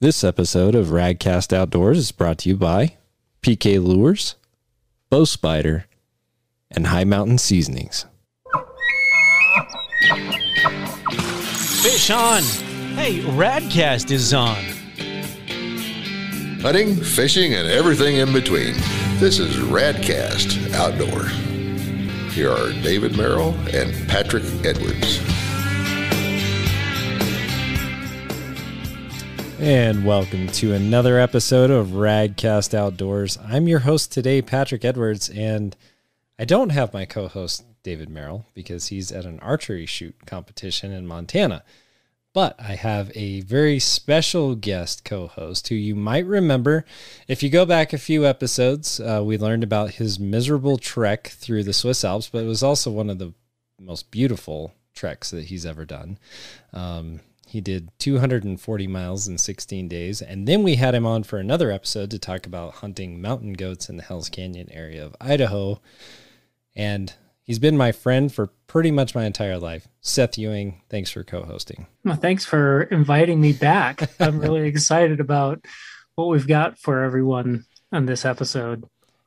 This episode of Radcast Outdoors is brought to you by PK Lures, Bow Spider, and Hi Mountain Seasonings. Fish on! Hey, Radcast is on. Hunting, fishing, and everything in between. This is Radcast Outdoor. Here are David Merrill and Patrick Edwards. And welcome to another episode of Radcast Outdoors. I'm your host today, Patrick Edwards, and I don't have my co host, David Merrill, because he's at an archery shoot competition in Montana. But I have a very special guest co host who you might remember. If you go back a few episodes, uh, we learned about his miserable trek through the Swiss Alps, but it was also one of the most beautiful treks that he's ever done. Um, he did 240 miles in 16 days. And then we had him on for another episode to talk about hunting mountain goats in the Hells Canyon area of Idaho. And he's been my friend for pretty much my entire life. Seth Ewing, thanks for co hosting. Well, thanks for inviting me back. I'm really excited about what we've got for everyone on this episode.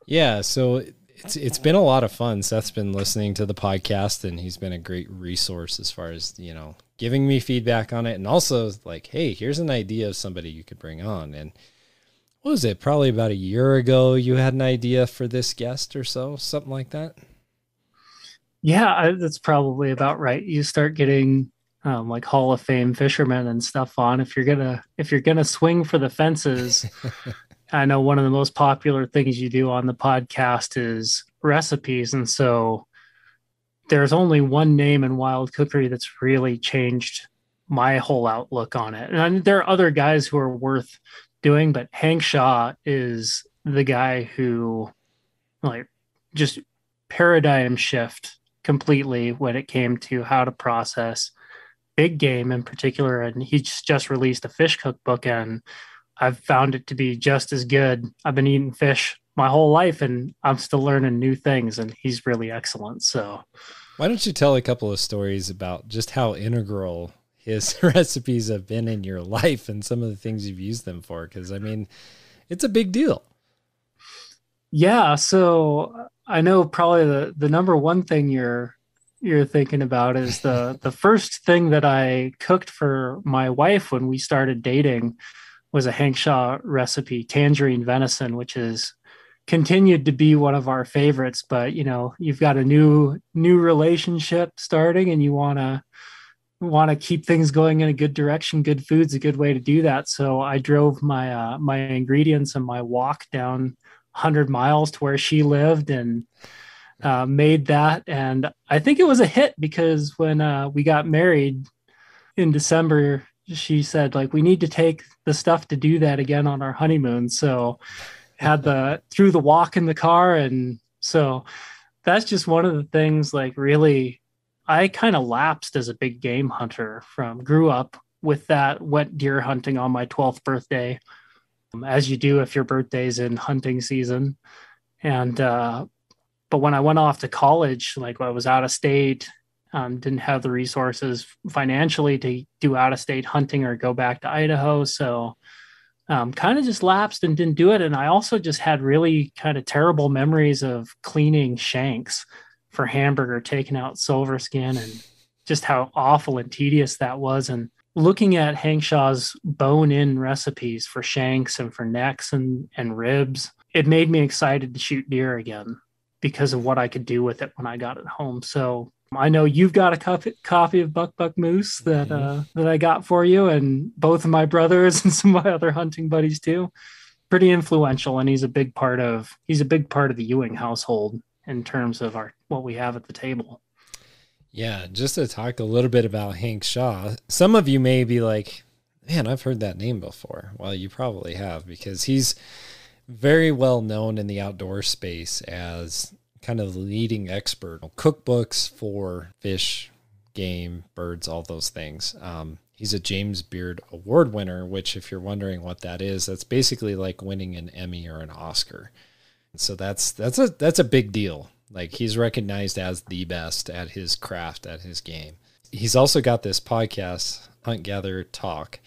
Yeah. So it's it's been a lot of fun. Seth's been listening to the podcast and he's been a great resource as far as, you know, giving me feedback on it and also like, hey, here's an idea of somebody you could bring on. And what was it? Probably about a year ago you had an idea for this guest or so, something like that. Yeah, I, that's probably about right. You start getting um, like Hall of Fame fishermen and stuff on. If you're gonna if you're gonna swing for the fences, I know one of the most popular things you do on the podcast is recipes, and so there's only one name in wild cookery that's really changed my whole outlook on it. And there are other guys who are worth doing, but Hank Shaw is the guy who like just paradigm shift completely when it came to how to process big game in particular. And he's just released a fish cookbook and I've found it to be just as good. I've been eating fish my whole life and I'm still learning new things and he's really excellent. So why don't you tell a couple of stories about just how integral his recipes have been in your life and some of the things you've used them for cuz I mean it's a big deal. Yeah, so I know probably the the number one thing you're you're thinking about is the the first thing that I cooked for my wife when we started dating was a Hank Shaw recipe, tangerine venison, which is continued to be one of our favorites. But you know, you've got a new new relationship starting, and you want to want to keep things going in a good direction. Good food's a good way to do that. So I drove my uh, my ingredients and my wok down 100 miles to where she lived and uh, made that. And I think it was a hit because when uh, we got married in December, she said like we need to take the stuff to do that again on our honeymoon so had the through the wok in the car and so that's just one of the things like really i kind of lapsed as a big game hunter from grew up with that went deer hunting on my 12th birthday um, as you do if your birthday's in hunting season and uh but when i went off to college like i was out of state um, didn't have the resources financially to do out of state hunting or go back to Idaho. So um, kind of just lapsed and didn't do it. And I also just had really kind of terrible memories of cleaning shanks for hamburger, taking out silver skin and just how awful and tedious that was. And looking at Hank Shaw's bone in recipes for shanks and for necks and, and ribs, it made me excited to shoot deer again because of what I could do with it when I got it home. So I know you've got a copy, copy of Buck Buck Moose that mm-hmm. uh, that I got for you, and both of my brothers and some of my other hunting buddies too. Pretty influential, and he's a big part of he's a big part of the Ewing household in terms of our what we have at the table. Yeah, just to talk a little bit about Hank Shaw. Some of you may be like, "Man, I've heard that name before." Well, you probably have because he's very well known in the outdoor space as kind of the leading expert on cookbooks for fish, game, birds, all those things. Um, he's a James Beard Award winner, which, if you're wondering what that is, that's basically like winning an Emmy or an Oscar. So that's that's a that's a big deal. Like he's recognized as the best at his craft, at his game. He's also got this podcast, Hunt Gather Talk,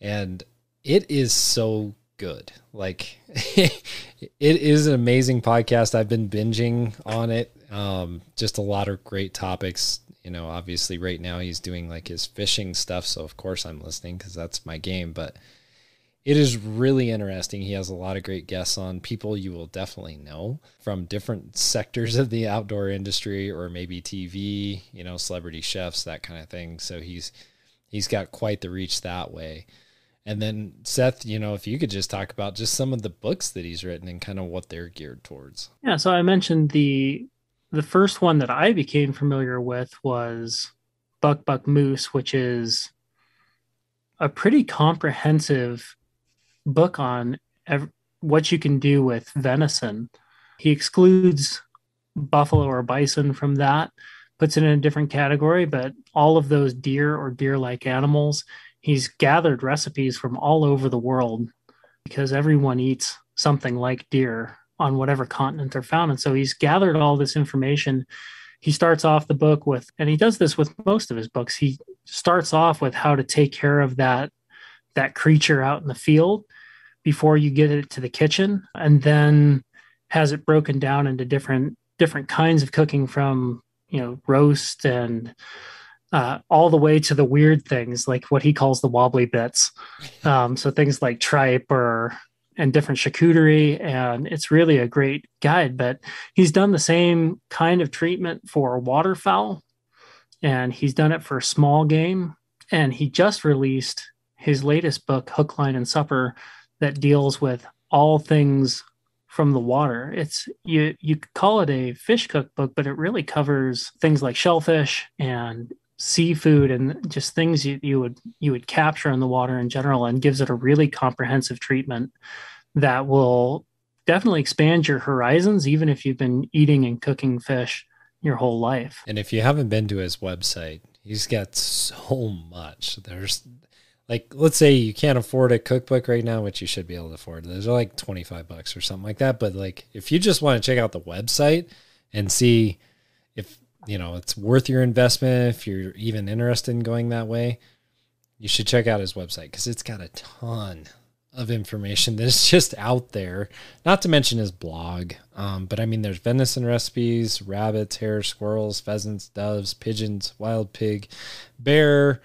and it is so good. Like it is an amazing podcast. I've been binging on it. Um, just a lot of great topics. You know, obviously right now he's doing like his fishing stuff, so of course I'm listening because that's my game. But it is really interesting. He has a lot of great guests on people you will definitely know from different sectors of the outdoor industry or maybe TV, you know, celebrity chefs, that kind of thing. So he's he's got quite the reach that way. And then Seth, you know, if you could just talk about just some of the books that he's written and kind of what they're geared towards. Yeah, so I mentioned the the first one that I became familiar with was Buck Buck Moose, which is a pretty comprehensive book on ev- what you can do with venison. He excludes buffalo or bison from that, puts it in a different category, but all of those deer or deer like animals, he's gathered recipes from all over the world because everyone eats something like deer on whatever continent they're found. And so he's gathered all this information. He starts off the book with, and he does this with most of his books. He starts off with how to take care of that that creature out in the field before you get it to the kitchen, and then has it broken down into different different kinds of cooking from you know roast and uh, all the way to the weird things like what he calls the wobbly bits. Um, so things like tripe or and different charcuterie, and it's really a great guide. But he's done the same kind of treatment for waterfowl, and he's done it for small game. And he just released his latest book, Hook, Line, and Supper, that deals with all things from the water. It's you you call it a fish cookbook, but it really covers things like shellfish and seafood and just things you, you would you would capture in the water in general and gives it a really comprehensive treatment that will definitely expand your horizons even if you've been eating and cooking fish your whole life. And if you haven't been to his website, he's got so much. There's like let's say you can't afford a cookbook right now, which you should be able to afford. Those are like 25 bucks or something like that, but like if you just want to check out the website and see you know it's worth your investment if you're even interested in going that way you should check out his website because it's got a ton of information that is just out there not to mention his blog um, but i mean there's venison recipes rabbits hares squirrels pheasants doves pigeons wild pig bear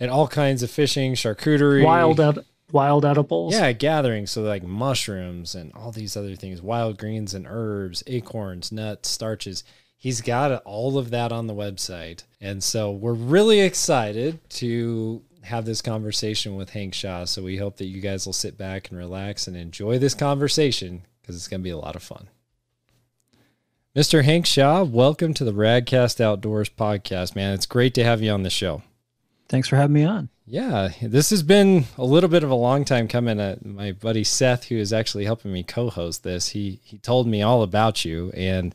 and all kinds of fishing charcuterie Wild ed- wild edibles. yeah, gathering. So like mushrooms and all these other things, wild greens and herbs, acorns, nuts, starches. He's got all of that on the website. And so we're really excited to have this conversation with Hank Shaw. So we hope that you guys will sit back and relax and enjoy this conversation because it's going to be a lot of fun. Mr. Hank Shaw, welcome to the Radcast Outdoors podcast, man. It's great to have you on the show. Thanks for having me on. Yeah, this has been a little bit of a long time coming. Uh, my buddy Seth, who is actually helping me co-host this, he he told me all about you, and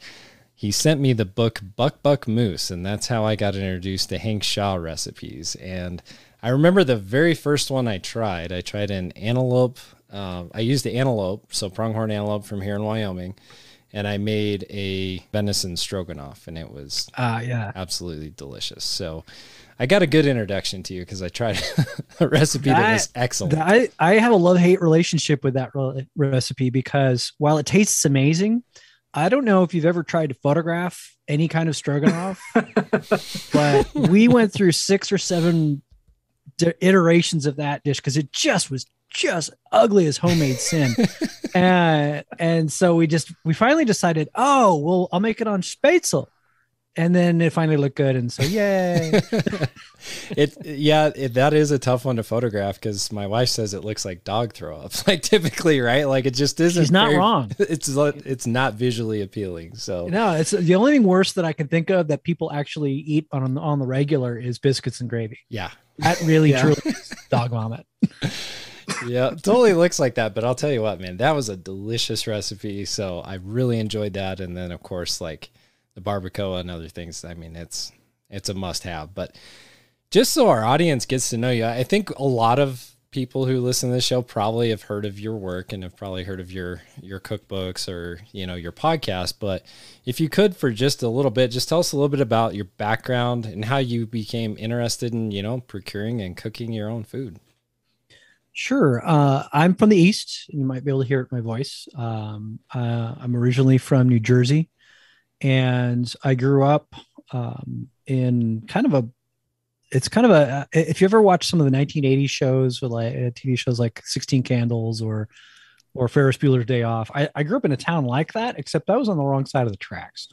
he sent me the book Buck Buck Moose, and that's how I got introduced to Hank Shaw recipes. And I remember the very first one I tried. I tried an antelope. Um, I used the antelope, so pronghorn antelope from here in Wyoming, and I made a venison stroganoff, and it was Ah, yeah. absolutely delicious. So I got a good introduction to you because I tried a recipe that, was excellent. Th- I, I have a love hate relationship with that re- recipe because while it tastes amazing, I don't know if you've ever tried to photograph any kind of stroganoff, but we went through six or seven iterations of that dish because it just was just ugly as homemade sin. and, uh, and so we just, we finally decided, oh, well, I'll make it on Spätzle. And then it finally looked good. And so, yay. it yeah, it, that is a tough one to photograph because my wife says it looks like dog throw up. Like typically, right? Like it just isn't. She's not very- wrong. It's it's not visually appealing. So No, it's the only thing worse that I can think of that people actually eat on on the regular is biscuits and gravy. yeah, That really Yeah. truly is dog vomit. yeah, totally looks like that. But I'll tell you what, man, that was a delicious recipe. So I really enjoyed that. And then of course, like the barbacoa and other things. I mean, it's it's a must have. But just so our audience gets to know you, I think a lot of people who listen to this show probably have heard of your work and have probably heard of your your cookbooks or you know your podcast. But if you could, for just a little bit, just tell us a little bit about your background and how you became interested in you know procuring and cooking your own food. Sure. Uh, I'm from the East. You might be able to hear it in my voice. Um, uh, I'm originally from New Jersey, and I grew up um, in kind of a. It's kind of a. If you ever watch some of the 1980s shows or like uh, TV shows like 16 Candles or or Ferris Bueller's Day Off, I, I grew up in a town like that, except I was on the wrong side of the tracks.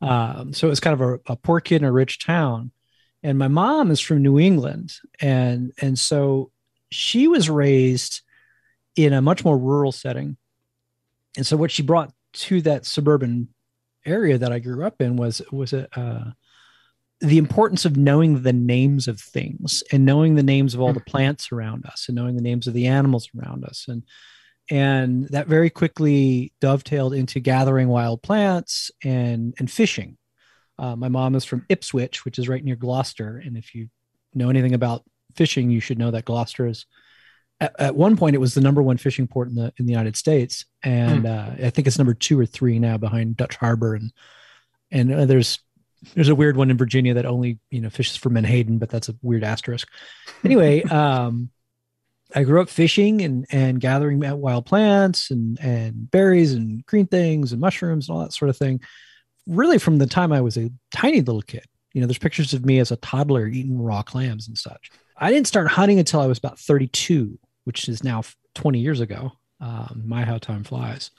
Um, so it was kind of a, a poor kid in a rich town, and my mom is from New England, and and so she was raised in a much more rural setting. And so what she brought to that suburban area that I grew up in was was a, uh, the importance of knowing the names of things and knowing the names of all the plants around us and knowing the names of the animals around us and and that very quickly dovetailed into gathering wild plants and and fishing. Uh, my mom is from Ipswich, which is right near Gloucester, and if you know anything about fishing, you should know that Gloucester is. At, at one point, it was the number one fishing port in the in the United States, and uh, I think it's number two or three now behind Dutch Harbor, and and uh, there's there's a weird one in Virginia that only you know fishes for Menhaden, but that's a weird asterisk. Anyway, um, I grew up fishing and and gathering wild plants and and berries and green things and mushrooms and all that sort of thing. Really, from the time I was a tiny little kid, you know, there's pictures of me as a toddler eating raw clams and such. I didn't start hunting until I was about 32, which is now 20 years ago. Um, my how time flies.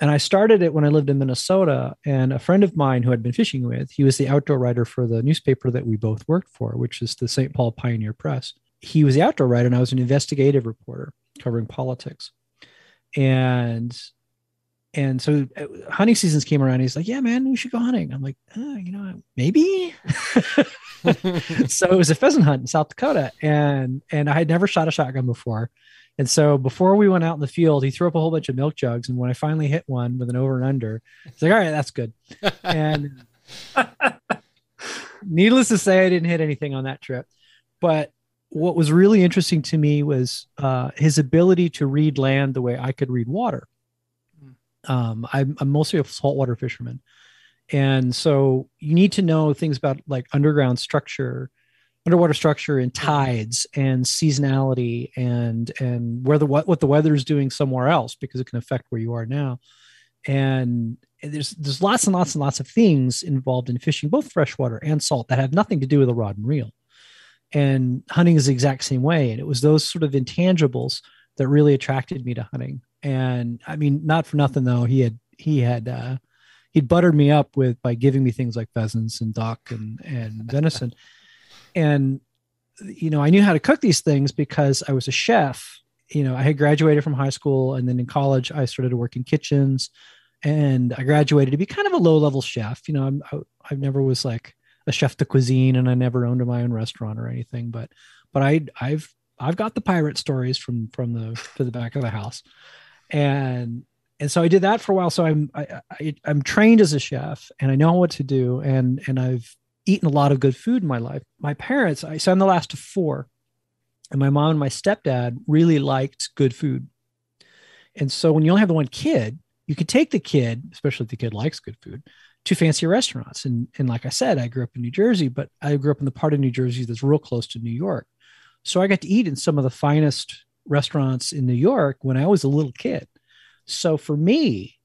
and I started it when I lived in Minnesota. And a friend of mine who I'd been fishing with, he was the outdoor writer for the newspaper that we both worked for, which is the St. Paul Pioneer Press. He was the outdoor writer, and I was an investigative reporter covering politics. And and so uh, hunting seasons came around. He's like, "Yeah, man, we should go hunting." I'm like, oh, "You know, maybe." so it was a pheasant hunt in South Dakota, and and I had never shot a shotgun before. And so before we went out in the field, he threw up a whole bunch of milk jugs. And when I finally hit one with an over and under, he's like, "All right, that's good." and needless to say, I didn't hit anything on that trip. But what was really interesting to me was uh, his ability to read land the way I could read water. Um, I'm, I'm mostly a saltwater fisherman. And so you need to know things about like underground structure, underwater structure and tides and seasonality and and where the what, what the weather is doing somewhere else because it can affect where you are now. And there's there's lots and lots and lots of things involved in fishing, both freshwater and salt, that have nothing to do with a rod and reel. And hunting is the exact same way. And it was those sort of intangibles that really attracted me to hunting and I mean, not for nothing though, he had he had uh, he'd buttered me up with by giving me things like pheasants and duck and and venison, and you know I knew how to cook these things because I was a chef. You know, I had graduated from high school, and then in college I started to work in kitchens, and I graduated to be kind of a low level chef. You know, I'm, I, I never was like a chef de cuisine, and I never owned my own restaurant or anything, but but I I've I've got the pirate stories from from the to the back of the house and and so I did that for a while. So I'm I, I, am trained as a chef, and I know what to do, and and I've eaten a lot of good food in my life. My parents, I so I'm the last of four, and my mom and my stepdad really liked good food, and so when you only have the one kid, you could take the kid, especially if the kid likes good food, to fancy restaurants. And and like I said, I grew up in New Jersey, but I grew up in the part of New Jersey that's real close to New York, so I got to eat in some of the finest restaurants in New York when I was a little kid. So for me,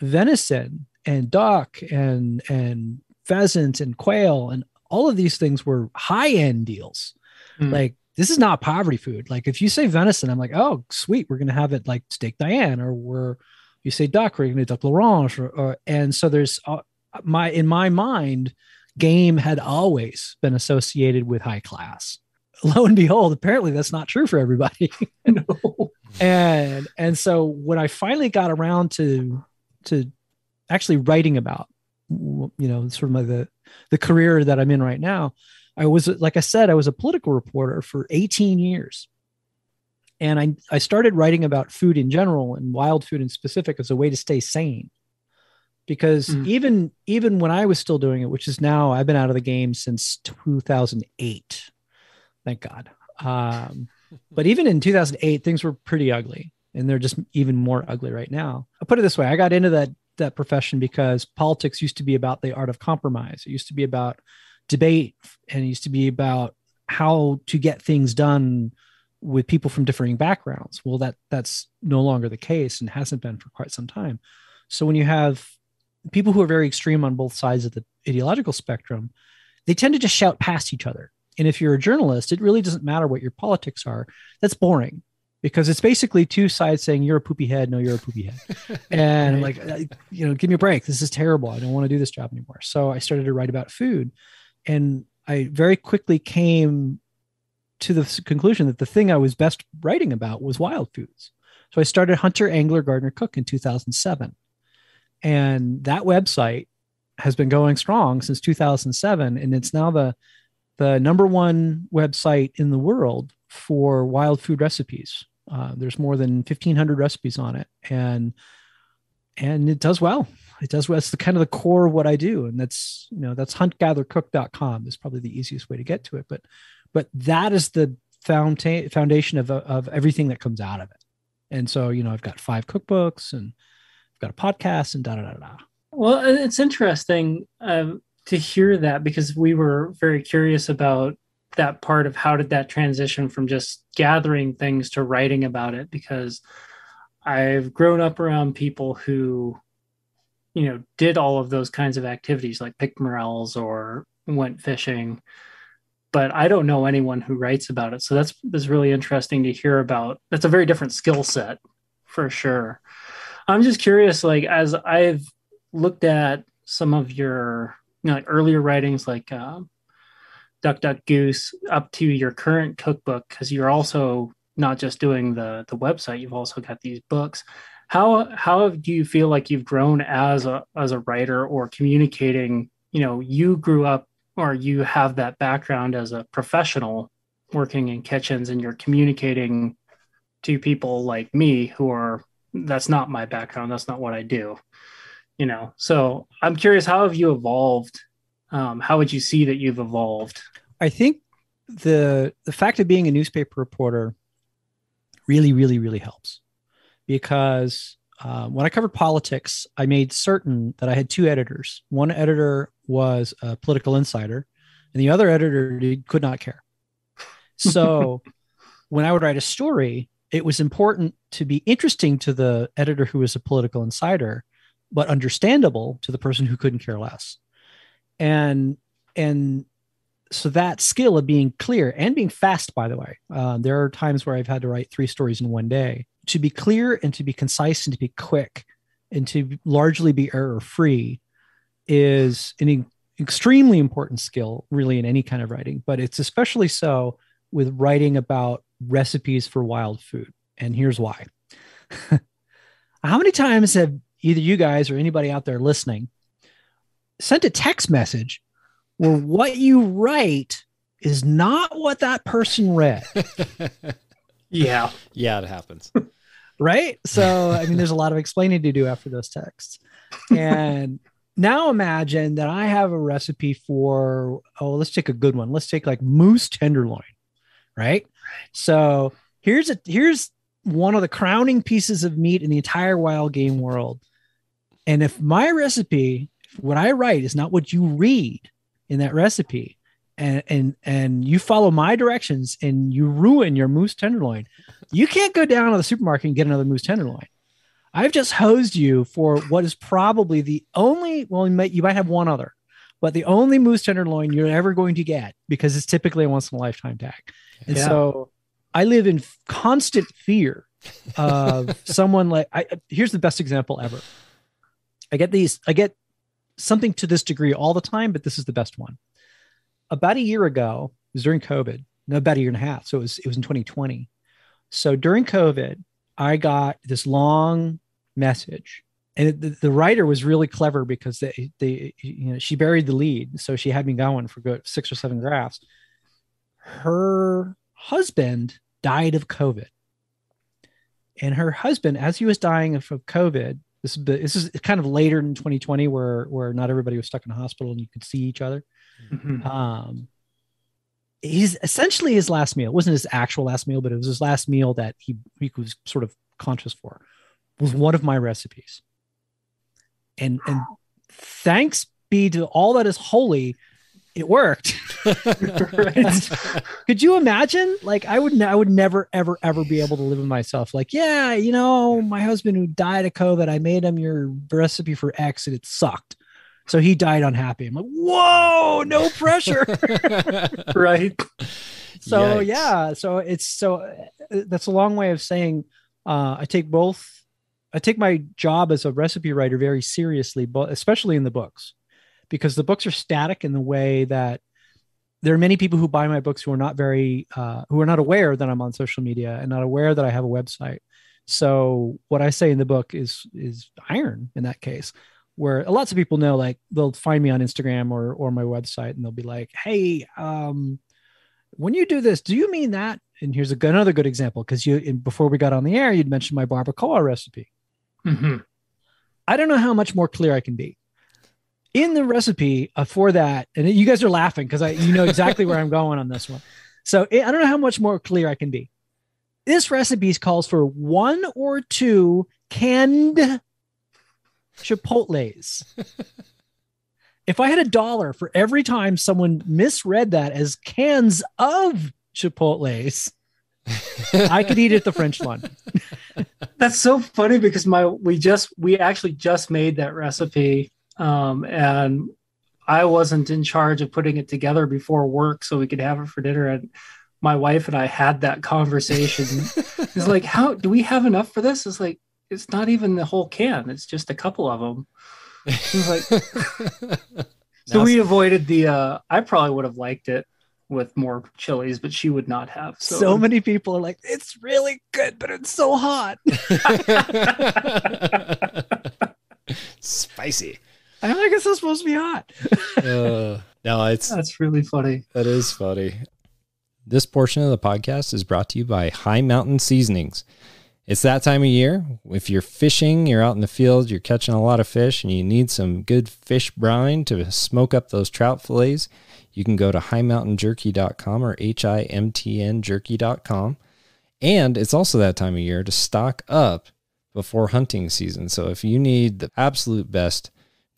venison and duck and and pheasant and quail and all of these things were high end deals. Mm. Like this is not poverty food. Like if you say venison, I'm like, oh sweet, we're gonna have it like steak Diane, or we're you say duck, we're gonna duck l'orange, or, or and so there's uh, my in my mind, game had always been associated with high class lo and behold, apparently that's not true for everybody. no. And and so when I finally got around to to actually writing about you know sort of my, the the career that I'm in right now, I was like I said, I was a political reporter for 18 years. And I, I started writing about food in general and wild food in specific as a way to stay sane because mm. even even when I was still doing it, which is now I've been out of the game since 2008 thank God. Um, but even in 2008, things were pretty ugly, and they're just even more ugly right now. I'll put it this way: I got into that that profession because politics used to be about the art of compromise. It used to be about debate, and it used to be about how to get things done with people from differing backgrounds. Well, that that's no longer the case and hasn't been for quite some time. So when you have people who are very extreme on both sides of the ideological spectrum, they tend to just shout past each other. And if you're a journalist, it really doesn't matter what your politics are. That's boring because it's basically two sides saying you're a poopy head, no, you're a poopy head, and like, uh, you know, give me a break. This is terrible. I don't want to do this job anymore. So I started to write about food, and I very quickly came to the conclusion that the thing I was best writing about was wild foods. So I started Hunter Angler Gardener Cook in 2007. And that website has been going strong since 2007 and it's now the the number one website in the world for wild food recipes. Uh, there's more than 1500 recipes on it and and it does well. It does well. It's the kind of the core of what I do. And that's, you know, that's huntgathercook.com is probably the easiest way to get to it. But but that is the founda- foundation of, of everything that comes out of it. And so, you know, I've got five cookbooks and I've got a podcast and da da da da. Well, it's interesting um, to hear that because we were very curious about that part of how did that transition from just gathering things to writing about it because I've grown up around people who, you know, did all of those kinds of activities like picked morels or went fishing but I don't know anyone who writes about it. So that's that's really interesting to hear about. That's a very different skill set for sure. I'm just curious, like as I've looked at some of your you know, like earlier writings, like uh, Duck Duck Goose, up to your current cookbook, because you're also not just doing the the website, you've also got these books. How how do you feel like you've grown as a as a writer or communicating? You know, you grew up or you have that background as a professional working in kitchens and you're communicating to people like me who are that's not my background that's not what i do you know so i'm curious how have you evolved um, how would you see that you've evolved i think the the fact of being a newspaper reporter really really really helps because uh, when I covered politics, I made certain that I had two editors. One editor was a political insider, and the other editor could not care. So when I would write a story, it was important to be interesting to the editor who was a political insider, but understandable to the person who couldn't care less. And and so that skill of being clear and being fast, by the way, uh, there are times where I've had to write three stories in one day. To be clear and to be concise and to be quick and to largely be error free is an extremely important skill really in any kind of writing but it's especially so with writing about recipes for wild food. And here's why. How many times have either you guys or anybody out there listening sent a text message where what you write is not what that person read Yeah. Yeah, it happens. right? So, I mean, there's a lot of explaining to do after those texts. And now imagine that I have a recipe for, oh, let's take a good one. Let's take like moose tenderloin, right? So here's a here's one of the crowning pieces of meat in the entire wild game world. And if my recipe, what I write is not what you read in that recipe, and and and you follow my directions and you ruin your moose tenderloin, you can't go down to the supermarket and get another moose tenderloin. I've just hosed you for what is probably the only well, you might, you might have one other, but the only moose tenderloin you're ever going to get because it's typically a once in a lifetime tag. And Yeah. so I live in constant fear of someone like I here's the best example ever. I get these, I get something to this degree all the time, but this is the best one. About a year ago, it was during COVID, no, about a year and a half. So it was it was in 2020. So during COVID, I got this long message. And the, the writer was really clever because they, they, you know, she buried the lead. So she had me going for good six or seven graphs Her husband died of COVID. And her husband, as he was dying of of COVID, this is this is kind of later in 2020 where where not everybody was stuck in a hospital and you could see each other. Mhm. Um, he's essentially his last meal. It wasn't his actual last meal, but it was his last meal that he he was sort of conscious for. Was one of my recipes. And and thanks be to all that is holy, it worked. Could you imagine? Like, I would, I would never, ever, ever be able to live with myself. Like, yeah, you know, my husband who died of COVID, I made him your recipe for X, and it sucked. So he died unhappy. I'm like, whoa, no pressure. right. so Yikes. yeah, so it's so uh, that's a long way of saying uh, I take both. I take my job as a recipe writer very seriously, but especially in the books, because the books are static in the way that there are many people who buy my books who are not very uh, who are not aware that I'm on social media and not aware that I have a website. So what I say in the book is is iron in that case, where lots of people know like they'll find me on Instagram or or my website and they'll be like, hey, um, when you do this, do you mean that? And here's a good, another good example because you in- before we got on the air, you'd mentioned my barbacoa recipe. hmm I don't know how much more clear I can be. In the recipe uh, for that, and you guys are laughing because I you know exactly where I'm going on this one. So I I don't know how much more clear I can be. This recipe calls for one or two canned chipotles. if I had a dollar for every time someone misread that as cans of chipotles, I could eat at the French one. That's so funny because my we just we actually just made that recipe um and I wasn't in charge of putting it together before work so we could have it for dinner and my wife and I had that conversation. it's like how do we have enough for this? It's like it's not even the whole can. It's just a couple of them. It's like so Now- we avoided the uh I probably would have liked it with more chilies, but she would not have. So, so many people are like, it's really good, but it's so hot. Spicy. I'm like, it's not supposed to be hot. Uh, no, it's that's really funny. that is funny. This portion of the podcast is brought to you by Hi Mountain Seasonings. It's that time of year. If you're fishing, you're out in the field, you're catching a lot of fish, and you need some good fish brine to smoke up those trout fillets, you can go to highmountainjerky.com or H I M T N jerky.com. And it's also that time of year to stock up before hunting season. So if you need the absolute best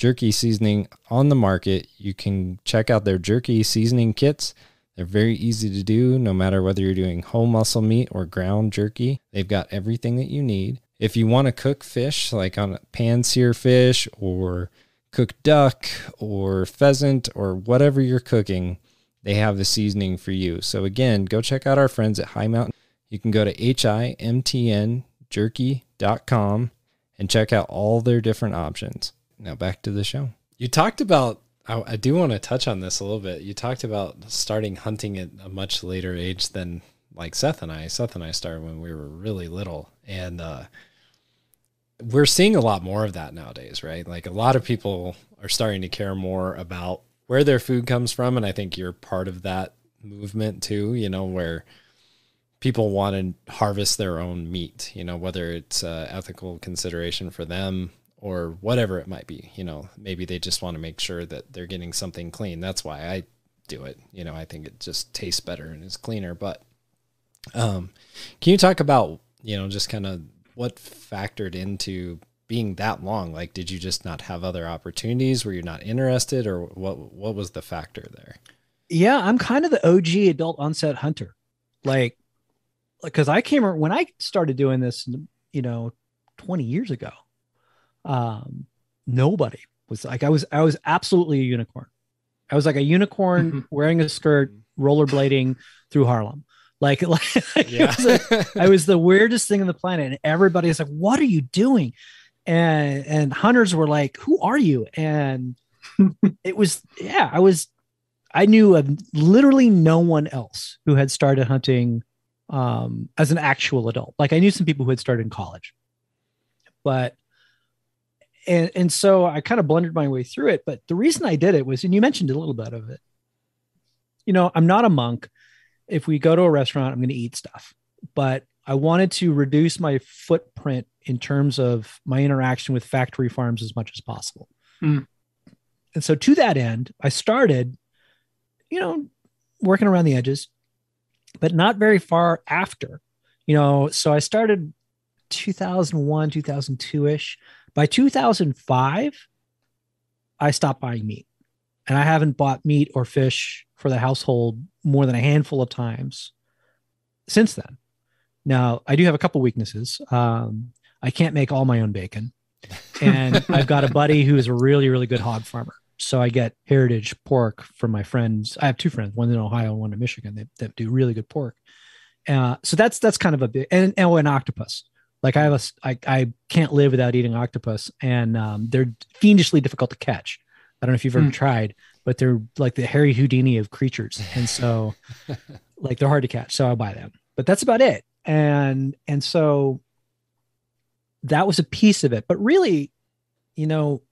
jerky seasoning on the market, you can check out their jerky seasoning kits. They're very easy to do no matter whether you're doing whole muscle meat or ground jerky. They've got everything that you need. If you want to cook fish, like on a pan sear fish or cook duck or pheasant or whatever you're cooking, they have the seasoning for you. So again, go check out our friends at Hi Mountain. You can go to himtnjerky.com and check out all their different options. Now back to the show. You talked about I, I do want to touch on this a little bit. You talked about starting hunting at a much later age than like Seth and I. Seth and I started when we were really little, and uh, we're seeing a lot more of that nowadays, right? Like a lot of people are starting to care more about where their food comes from, and I think you're part of that movement too. You know, where people want to harvest their own meat. You know, whether it's uh, ethical consideration for them or whatever it might be. You know, maybe they just want to make sure that they're getting something clean. That's why I do it. You know, I think it just tastes better and is cleaner. But um, can you talk about you know just kind of what factored into being that long? Like, did you just not have other opportunities? Were you not interested, or what? What was the factor there? Yeah, I'm kind of the OG adult onset hunter. Like, because I came when I started doing this, you know, 20 years ago. Um, nobody was like I was. I was absolutely a unicorn. I was like a unicorn Mhm. wearing a skirt, rollerblading through Harlem. Like, like Yeah. was like- I was the weirdest thing on the planet, and everybody's like, "What are you doing?" And and hunters were like, "Who are you?" And it was yeah, I was. I knew of literally no one else who had started hunting um, as an actual adult. Like I knew some people who had started in college, but and and so I kind of blundered my way through it. But the reason I did it was, and you mentioned a little bit of it. You know, I'm not a monk. If we go to a restaurant, I'm going to eat stuff, but I wanted to reduce my footprint in terms of my interaction with factory farms as much as possible. Mm. And so, to that end, I started, you know, working around the edges, but not very far after. You know, so I started 2001, 2002 ish. By 2005, I stopped buying meat. and I haven't bought meat or fish for the household more than a handful of times since then. Now, I do have a couple weaknesses. Um, I can't make all my own bacon, and I've got a buddy who is a really, really good hog farmer. So I get heritage pork from my friends. I have two friends, one in Ohio and one in Michigan, that, that do really good pork. Uh, so that's that's kind of a big and oh, an octopus. Like I have a, I, I can't live without eating octopus, and um, they're fiendishly difficult to catch. I don't know if you've ever Hmm. tried, but they're like the Harry Houdini of creatures, and so like they're hard to catch. So I buy them, but that's about it. And and so that was a piece of it, but really, you know,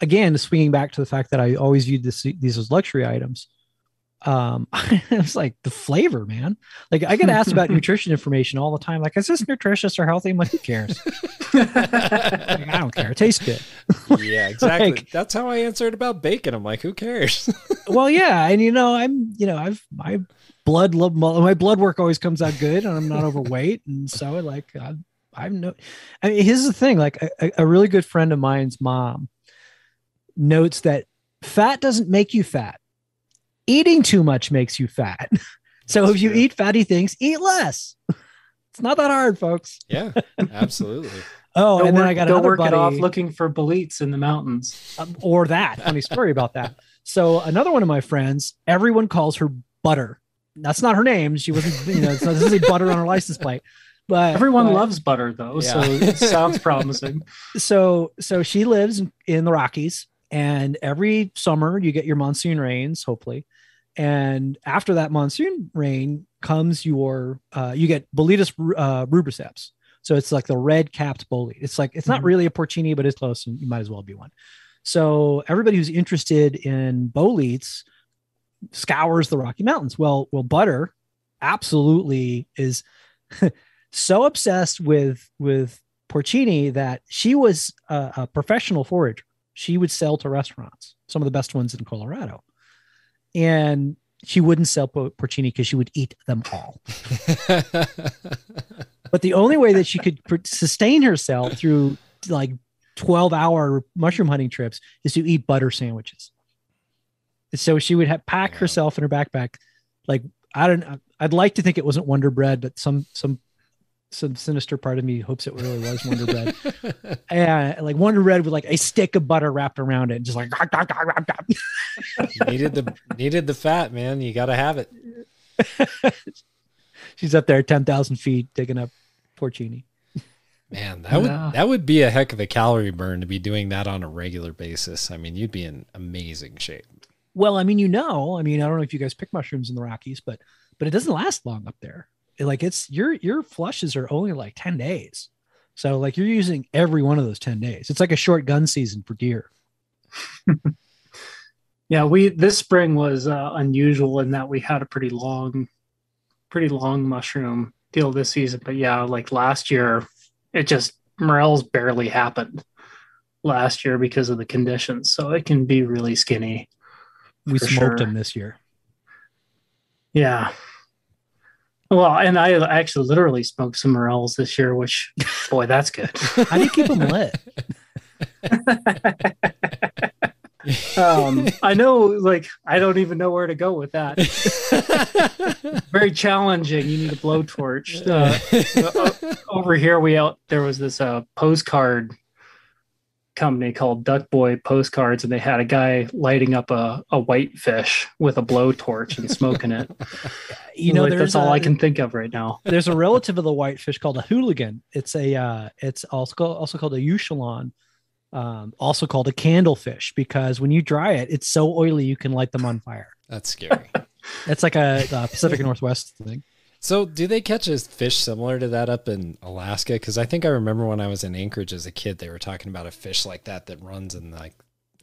again, swinging back to the fact that I always viewed this, these as luxury items. Um, it's like the flavor, man. Like I get asked about nutrition information all the time. Like, is this nutritious or healthy? I'm like, who cares? Like, I don't care. It tastes good. yeah, exactly. Like- That's how I answered about bacon. I'm like, who cares? well, yeah, and you know, I'm, you know, I've my blood, lo- my blood work always comes out good, and I'm not overweight, and so like I, I'm no. I mean, here's the thing: like a, a really good friend of mine's mom notes that fat doesn't make you fat. Eating too much makes you fat. so That's if you true. eat fatty things, eat less. It's not that hard, folks. yeah, absolutely. Oh, Go and then work, I got go another work buddy it off looking for boletes in the mountains. um, or that funny story about that. So another one of my friends, everyone calls her Butter. That's not her name. She wasn't, you know, it doesn't say Butter on her license plate. But Everyone but- loves butter though, so it sounds promising. So so she lives in, in the Rockies, and every summer you get your monsoon rains, hopefully. And after that monsoon rain comes your, uh, you get Boletus uh, rubriceps. So it's like the red capped bolete. It's like it's not Mhm. really a porcini, but it's close, and you might as well be one. So everybody who's interested in boletes scours the Rocky Mountains. Well, well, butter absolutely is so obsessed with with porcini that she was a, a professional forager. She would sell to restaurants, some of the best ones in Colorado, and she wouldn't sell po- porcini because she would eat them all. But the only way that she could pr- sustain herself through like 12 hour mushroom hunting trips is to eat butter sandwiches. So she would have pack herself in her backpack. Like, I don't, I'd like to think it wasn't Wonder Bread, but some, some, some sinister part of me hopes it really was Wonder Bread. And like Wonder Bread with like a stick of butter wrapped around it and just like, needed the needed the fat, man. You got to have it. she's up there 10,000 feet digging up porcini. Man, that would that would be a heck of a calorie burn to be doing that on a regular basis. I mean, you'd be in amazing shape. Well, I mean, you know, I mean, I don't know if you guys pick mushrooms in the Rockies, but but it doesn't last long up there. Like it's your your flushes are only like 10 days. So like you're using every one of those 10 days. It's like a short gun season for deer. Yeah, we this spring was uh, unusual in that we had a pretty long, pretty long mushroom deal this season. But yeah, like last year, it just morels barely happened last year because of the conditions. So it can be really skinny. We smoked sure. them this year. Yeah. Well, and I actually literally smoked some morels this year, which boy, that's good. How do you keep them lit? um, I know, like, I don't even know where to go with that. Very challenging. You need a blowtorch. Uh, over here, we out there was this uh, postcard company called Duck Boy Postcards, and they had a guy lighting up a, a whitefish with a blowtorch and smoking it. You know, Like, that's all a- I can think of right now. there's a relative of the whitefish called a hooligan. It's a uh, it's also called, also called a eulachon, um, also called a candlefish because when you dry it, it's so oily you can light them on fire. That's scary. It's like a, uh Pacific Northwest thing. So, do they catch a fish similar to that up in Alaska? Because I think I remember when I was in Anchorage as a kid, they were talking about a fish like that that runs in like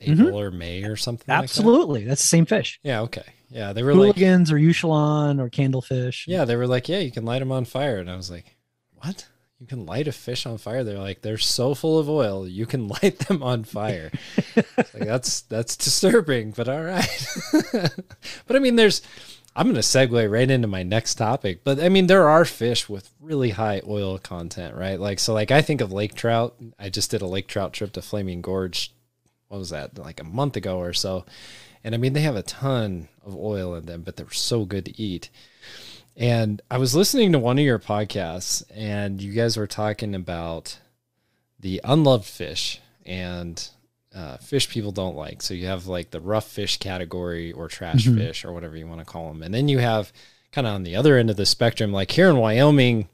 mm-hmm. April or May or something. like that. Absolutely, that's the same fish. Yeah. Okay. Yeah. They were like, Hooligans or eulachon or candlefish. yeah, they were like, yeah, you can light them on fire, and I was like, what? You can light a fish on fire? They're like, they're so full of oil, you can light them on fire. Like, that's that's disturbing, but all right. but I mean, there's. I'm going to segue right into my next topic, but I mean, there are fish with really high oil content, right? Like, so, like, I think of lake trout. I just did a lake trout trip to Flaming Gorge. What was that? Like a month ago or so. And I mean, they have a ton of oil in them, but they're so good to eat. And I was listening to one of your podcasts, and you guys were talking about the unloved fish and uh, fish people don't like. So you have like the rough fish category or trash Mhm. fish or whatever you want to call them. And then you have kind of on the other end of the spectrum, like here in Wyoming,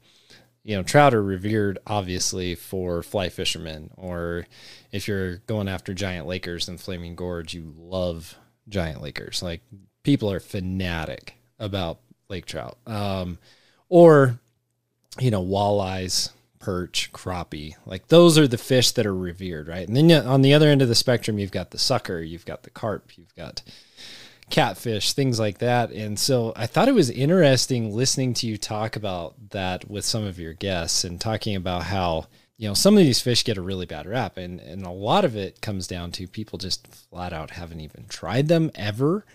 you know, trout are revered obviously for fly fishermen, or if you're going after giant lakers in Flaming Gorge, you love giant lakers. Like people are fanatic about lake trout. Um, or, you know, walleyes, perch, crappie. Like those are the fish that are revered, right? And then on the other end of the spectrum, you've got the sucker, you've got the carp, you've got catfish, things like that. And so I thought it was interesting listening to you talk about that with some of your guests and talking about how, you know, some of these fish get a really bad rap. And, and a lot of it comes down to people just flat out haven't even tried them ever.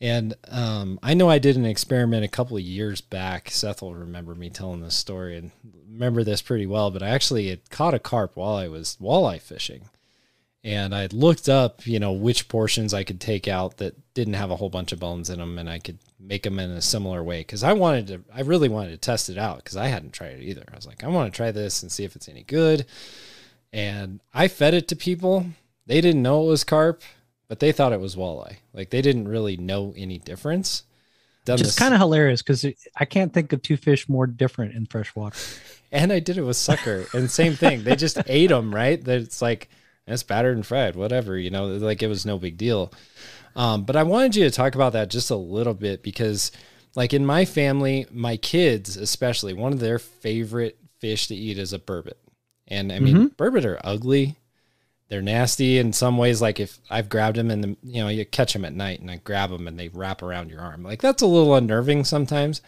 And um, I know I did an experiment a couple of years back. Seth will remember me telling this story and remember this pretty well. But I actually had caught a carp while I was walleye fishing, and I had looked up, you know, which portions I could take out that didn't have a whole bunch of bones in them, and I could make them in a similar way because I wanted to. I really wanted to test it out because I hadn't tried it either. I was like, I want to try this and see if it's any good. And I fed it to people. They didn't know it was carp but they thought it was walleye. Like they didn't really know any difference. Done Which is kind of hilarious because I can't think of two fish more different in freshwater. and I did it with sucker, and same thing. They just ate them, right? That it's like it's battered and fried, whatever, you know. Like it was no big deal. Um, but I wanted you to talk about that just a little bit because, like in my family, my kids especially, one of their favorite fish to eat is a burbot. And I mean, burbot are ugly. They're nasty in some ways. Like if I've grabbed them and the, you know you catch them at night and I grab them and they wrap around your arm, like that's a little unnerving sometimes.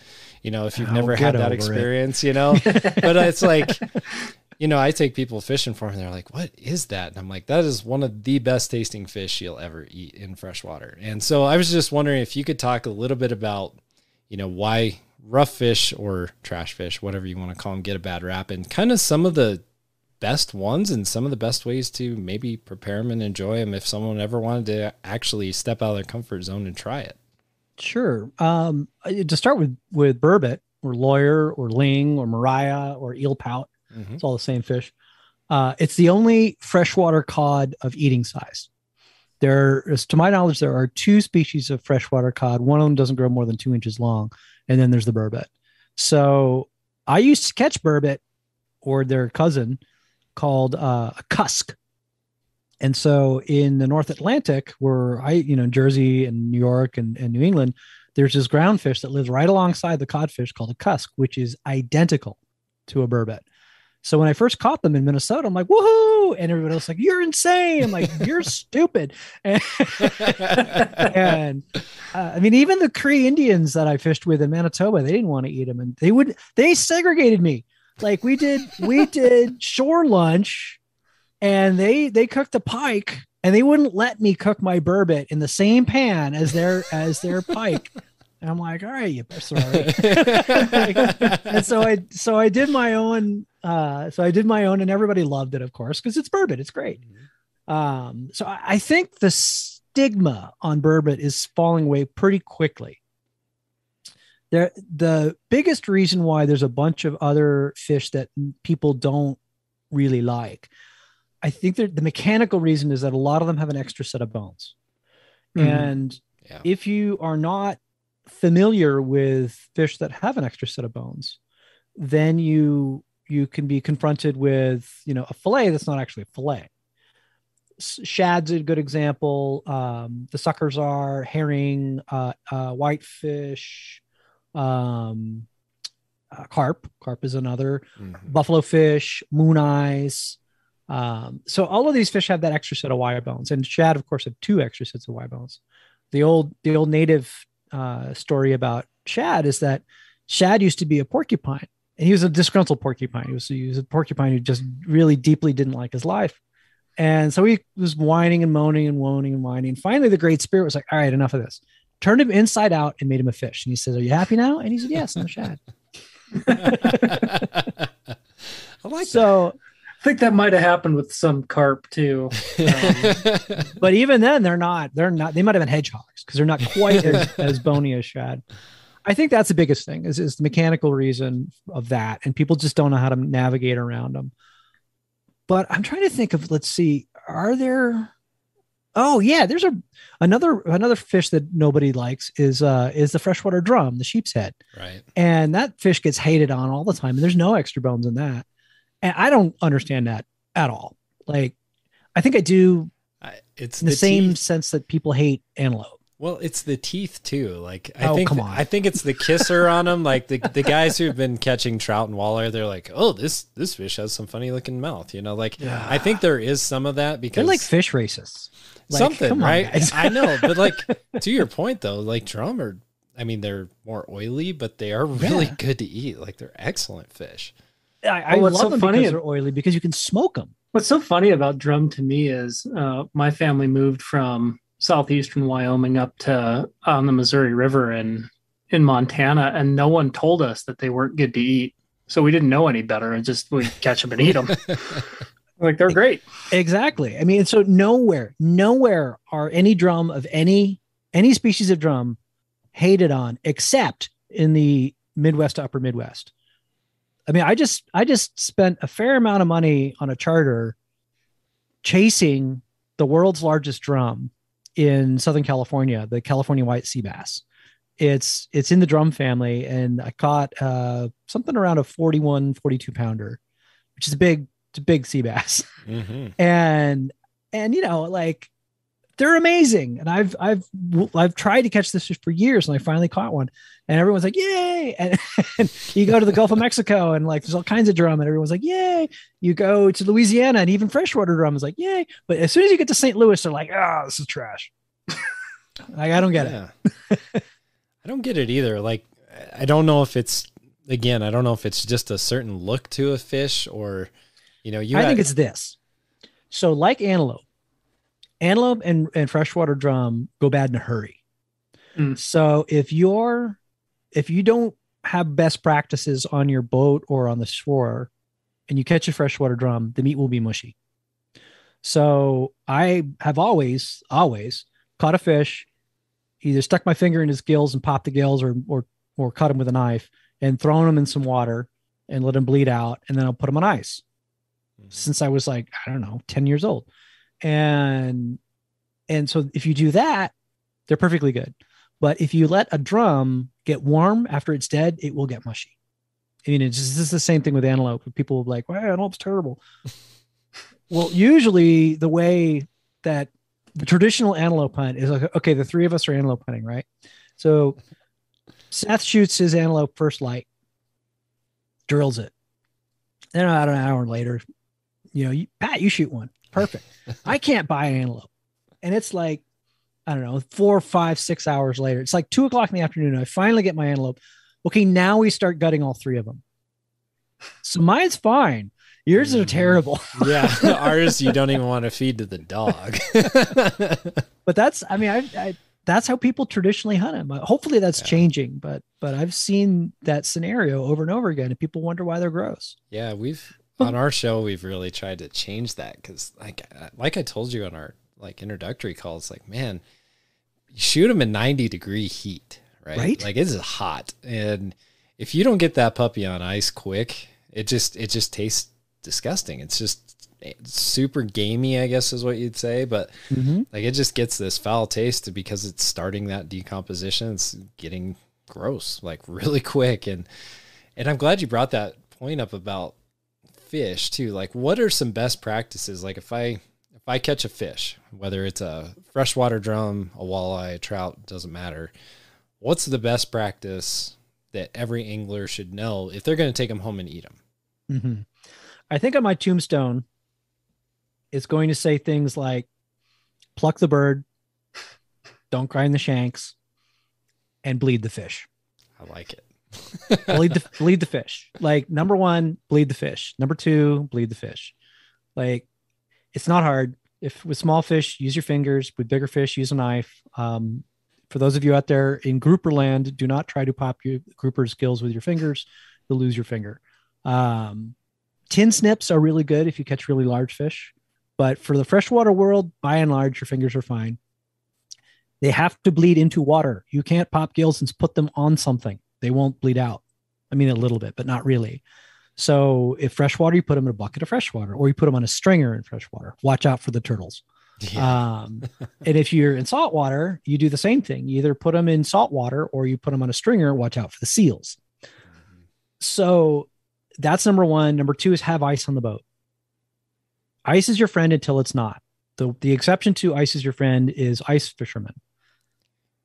You know, if you've Oh, never had that over it. experience, you know. but it's like, you know, I take people fishing for them. And they're like, "What is that?" And I'm like, "That is one of the best tasting fish you'll ever eat in freshwater." And so I was just wondering if you could talk a little bit about, you know, why rough fish or trash fish, whatever you want to call them, get a bad rap, and kind of some of the best ones and some of the best ways to maybe prepare them and enjoy them if someone ever wanted to actually step out of their comfort zone and try it. Sure. Um, to start with, with burbot or lawyer or ling or mariah or eel pout, Mhm. it's all the same fish. Uh, it's the only freshwater cod of eating size. There is, to my knowledge, there are two species of freshwater cod. One of them doesn't grow more than two inches long, and then there's the burbot. So I used to catch burbot or their cousin called uh, a cusk. And so in the North Atlantic, where I, you know, Jersey and New York and, and New England, there's this ground fish that lives right alongside the codfish called a cusk, which is identical to a burbot. So when I first caught them in Minnesota, I'm like, woohoo! And everybody else like, you're insane. I'm like, you're stupid. And, and uh, I mean, even the Cree Indians that I fished with in Manitoba, they didn't want to eat them, and they would they segregated me. Like we did, we did shore lunch, and they they cooked a pike, and they wouldn't let me cook my burbot in the same pan as their as their pike. And I'm like, all right, you sorry. and so I so I did my own uh so I did my own and everybody loved it of course because it's burbot it's great um so I, I think the stigma on burbot is falling away pretty quickly there the biggest reason why there's a bunch of other fish that people don't really like I think that the mechanical reason is that a lot of them have an extra set of bones Mhm. and Yeah. if you are not familiar with fish that have an extra set of bones then you you can be confronted with you know a fillet that's not actually a fillet shad's a good example um, the suckers are herring uh, uh, whitefish um, uh, carp carp is another Mhm. buffalo fish, moon eyes. Um, so all of these fish have that extra set of Y bones, and shad, of course, have two extra sets of Y bones. The old the old native uh, story about shad is that shad used to be a porcupine, and he was a disgruntled porcupine. He was he was a porcupine who just really deeply didn't like his life, and so he was whining and moaning and moaning and whining. Finally, the Great Spirit was like, "All right, enough of this." Turned him inside out and made him a fish. And he says, "Are you happy now?" And he said, "Yes, I'm a shad." I like that. so think that might have happened with some carp too. Um, but even then, they're not. They're not. They might have been hedgehogs because they're not quite as, as bony as shad. I think that's the biggest thing is, is the mechanical reason of that, and people just don't know how to navigate around them. But I'm trying to think of. Let's see. Are there? Oh yeah, there's a another another fish that nobody likes is uh is the freshwater drum, the sheep's head, right. and that fish gets hated on all the time. And there's no extra bones in that, and I don't understand that at all. Like, I think I do I, it's in the, same sense that people hate antelope. Well, it's the teeth too. Like I Oh, think come on. I think it's the kisser on them. Like the the guys who've been catching trout and walleye, they're like, oh, this this fish has some funny looking mouth. You know, like I think there is some of that because They're like fish racists. Like, something, come right? guys. I know, but like to your point though, like drum are, I mean, they're more oily, but they are really Yeah. good to eat. Like they're excellent fish. I, I what's love so them funny- because they're oily because you can smoke them. What's so funny about drum to me is uh, my family moved from southeastern Wyoming up to on the Missouri River and in Montana, and no one told us that they weren't good to eat. So we didn't know any better, and just we catch them and eat them. like they're great. Exactly. I mean, so nowhere, nowhere are any drum of any any species of drum hated on except in the Midwest to Upper Midwest. I mean, I just I just spent a fair amount of money on a charter chasing the world's largest drum in Southern California, the California white sea bass. It's it's in the drum family, and I caught uh, something around a 41, 42 pounder, which is a big, it's a big sea bass hmm and and you know like they're amazing and i've i've i've tried to catch this fish for years and i finally caught one and everyone's like yay and, and you go to the gulf of mexico and like there's all kinds of drum and everyone's like yay you go to louisiana and even freshwater drum is like yay but as soon as you get to st louis they're like oh this is trash like i don't get it I don't get it either. Like, I don't know if it's again. I don't know if it's just a certain look to a fish, or you know, you. I think it's this. So, like antelope, antelope and, and freshwater drum go bad in a hurry. Mm. So, if you're if you don't have best practices on your boat or on the shore, and you catch a freshwater drum, the meat will be mushy. So, I have always always caught a fish, either stuck my finger in his gills and popped the gills, or or or cut him with a knife and thrown him in some water and let him bleed out, and then I'll put him on ice since I was like, I don't know, 10 years old. And and so if you do that, they're perfectly good. But if you let a drum get warm after it's dead, it will get mushy. I mean, it's just, it's the same thing with antelope. People will be like, well, antelope's terrible. well, usually the way that the traditional antelope hunt is like, okay, the three of us are antelope hunting, right? So Seth shoots his antelope first light, drills it. Then about an hour later, you know, you, Pat, you shoot one. Perfect. I can't buy an antelope. And it's like, I don't know, four, five, six hours later. It's like two o'clock in the afternoon. I finally get my antelope. Okay, now we start gutting all three of them. So mine's fine. Yours are Mhm. terrible. yeah, ours you don't even want to feed to the dog. But that's, I mean, I, I that's how people traditionally hunt them. Hopefully that's Yeah. changing, but but I've seen that scenario over and over again, and people wonder why they're gross. yeah, we've on our show we've really tried to change that because like uh, like I told you on our like introductory calls, like man, you shoot them in ninety degree heat, right? Right. Like it's hot, and if you don't get that puppy on ice quick, it just it just tastes disgusting. It's just it's super gamey, I guess is what you'd say, but mm-hmm. like it just gets this foul taste because it's starting that decomposition. It's getting gross, like really quick. And and I'm glad you brought that point up about fish too. Like, what are some best practices? Like, if I if I catch a fish, whether it's a freshwater drum, a walleye, a trout, doesn't matter. What's the best practice that every angler should know if they're going to take them home and eat them? hmm I think on my tombstone, it's going to say things like pluck the bird, don't grind the shanks, and bleed the fish. I like it. bleed the bleed the fish. Like number one, bleed the fish. Number two, bleed the fish. Like it's not hard. If with small fish, use your fingers. With bigger fish, use a knife. Um, for those of you out there in grouper land, do not try to pop your grouper's gills with your fingers. You'll lose your finger. Um, tin snips are really good if you catch really large fish, but for the freshwater world, by and large, your fingers are fine. They have to bleed into water. You can't pop gills and put them on something; they won't bleed out. I mean, a little bit, but not really. So if freshwater, you put them in a bucket of freshwater, or you put them on a stringer in freshwater. Watch out for the turtles. Yeah. Um, and if you're in saltwater, you do the same thing. You either put them in salt water or you put them on a stringer. Watch out for the seals. So that's number one. Number two is have ice on the boat. Ice is your friend until it's not. The, the exception to ice is your friend is ice fishermen.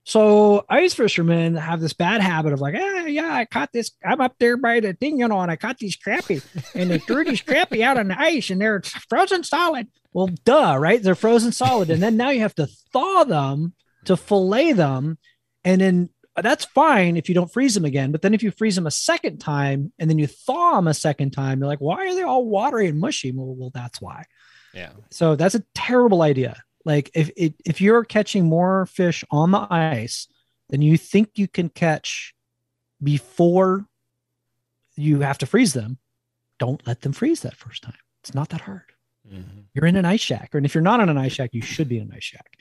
So ice fishermen have this bad habit of like, ah, yeah, I caught this. I'm up there by the thing, you know, and I caught these crappie, and they threw these crappie out on the ice, and they're frozen solid. Well, duh, right? They're frozen solid, and then now you have to thaw them to fillet them, and then that's fine if you don't freeze them again. But then if you freeze them a second time and then you thaw them a second time, you're like, why are they all watery and mushy? Well, well that's why. yeah. So that's a terrible idea. Like if if, if you're catching more fish on the ice than you think you can catch before you have to freeze them, don't let them freeze that first time. It's not that hard. Mhm. You're in an ice shack, or and if you're not in an ice shack, you should be in an ice shack.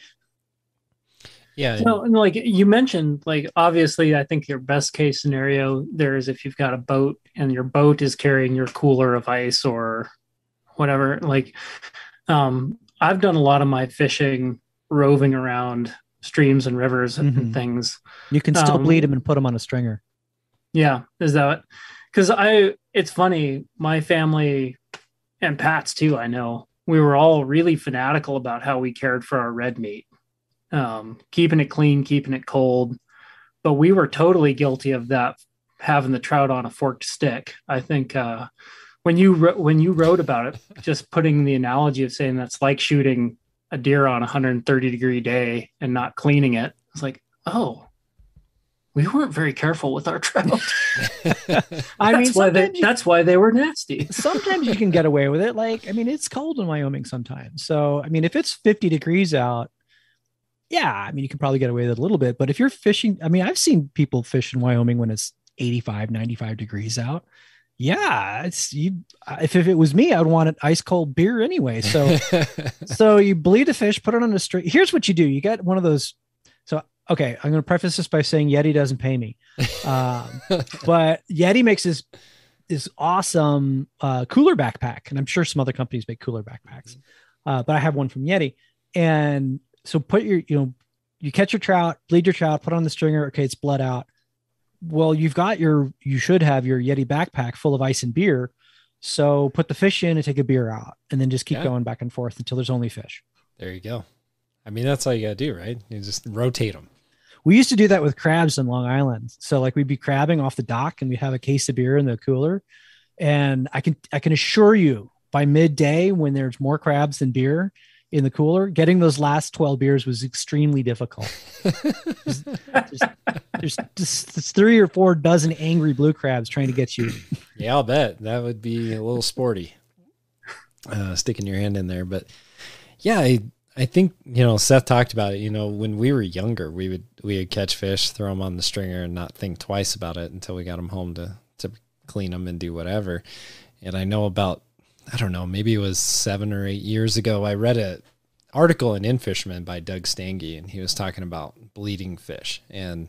Yeah. and- No, and like you mentioned, like obviously, I think your best case scenario there is if you've got a boat and your boat is carrying your cooler of ice or whatever. Like, um, I've done a lot of my fishing roving around streams and rivers and Mhm. things. You can still Um, bleed them and put them on a stringer. Yeah, is that because I? It's funny. My family and Pat's too. I know we were all really fanatical about how we cared for our red meat, um, keeping it clean, keeping it cold. But we were totally guilty of that, having the trout on a forked stick. I think uh, when you wr- when you wrote about it, just putting the analogy of saying that's like shooting a deer on a 130 degree day and not cleaning it. It's like, oh, we weren't very careful with our trout. I mean, why they you- that's why they were nasty. sometimes you can get away with it. Like, I mean, it's cold in Wyoming sometimes. So, I mean, if it's 50 degrees out, yeah, I mean, you can probably get away with it a little bit. But if you're fishing, I mean, I've seen people fish in Wyoming when it's 85, 95 degrees out. Yeah, it's you. If, if it was me, I'd want an ice cold beer anyway. So, so you bleed a fish, put it on a string. Here's what you do: you get one of those. So, okay, I'm going to preface this by saying Yeti doesn't pay me, um, but Yeti makes this this awesome uh, cooler backpack, and I'm sure some other companies make cooler backpacks, uh, but I have one from Yeti, and so put your you know you catch your trout, bleed your trout, put it on the stringer. Okay, it's blood out. Well, you've got your you should have your Yeti backpack full of ice and beer. So put the fish in and take a beer out, and then just keep Yeah. going back and forth until there's only fish. there you go. I mean, that's all you got to do, right? You just rotate them. We used to do that with crabs in Long Island. So like we'd be crabbing off the dock and we'd have a case of beer in the cooler. And I can I can assure you by midday when there's more crabs than beer in the cooler, getting those last 12 beers was extremely difficult. there's, there's just three or four dozen angry blue crabs trying to get you. Yeah, I'll bet that would be a little sporty, uh, sticking your hand in there. But yeah, I I think you know Seth talked about it. You know, when we were younger, we would we would catch fish, throw them on the stringer, and not think twice about it until we got them home to to clean them and do whatever. And I know about I don't know, maybe it was seven or eight years ago. I read a article in In-Fisherman by Doug Stange, and he was talking about bleeding fish and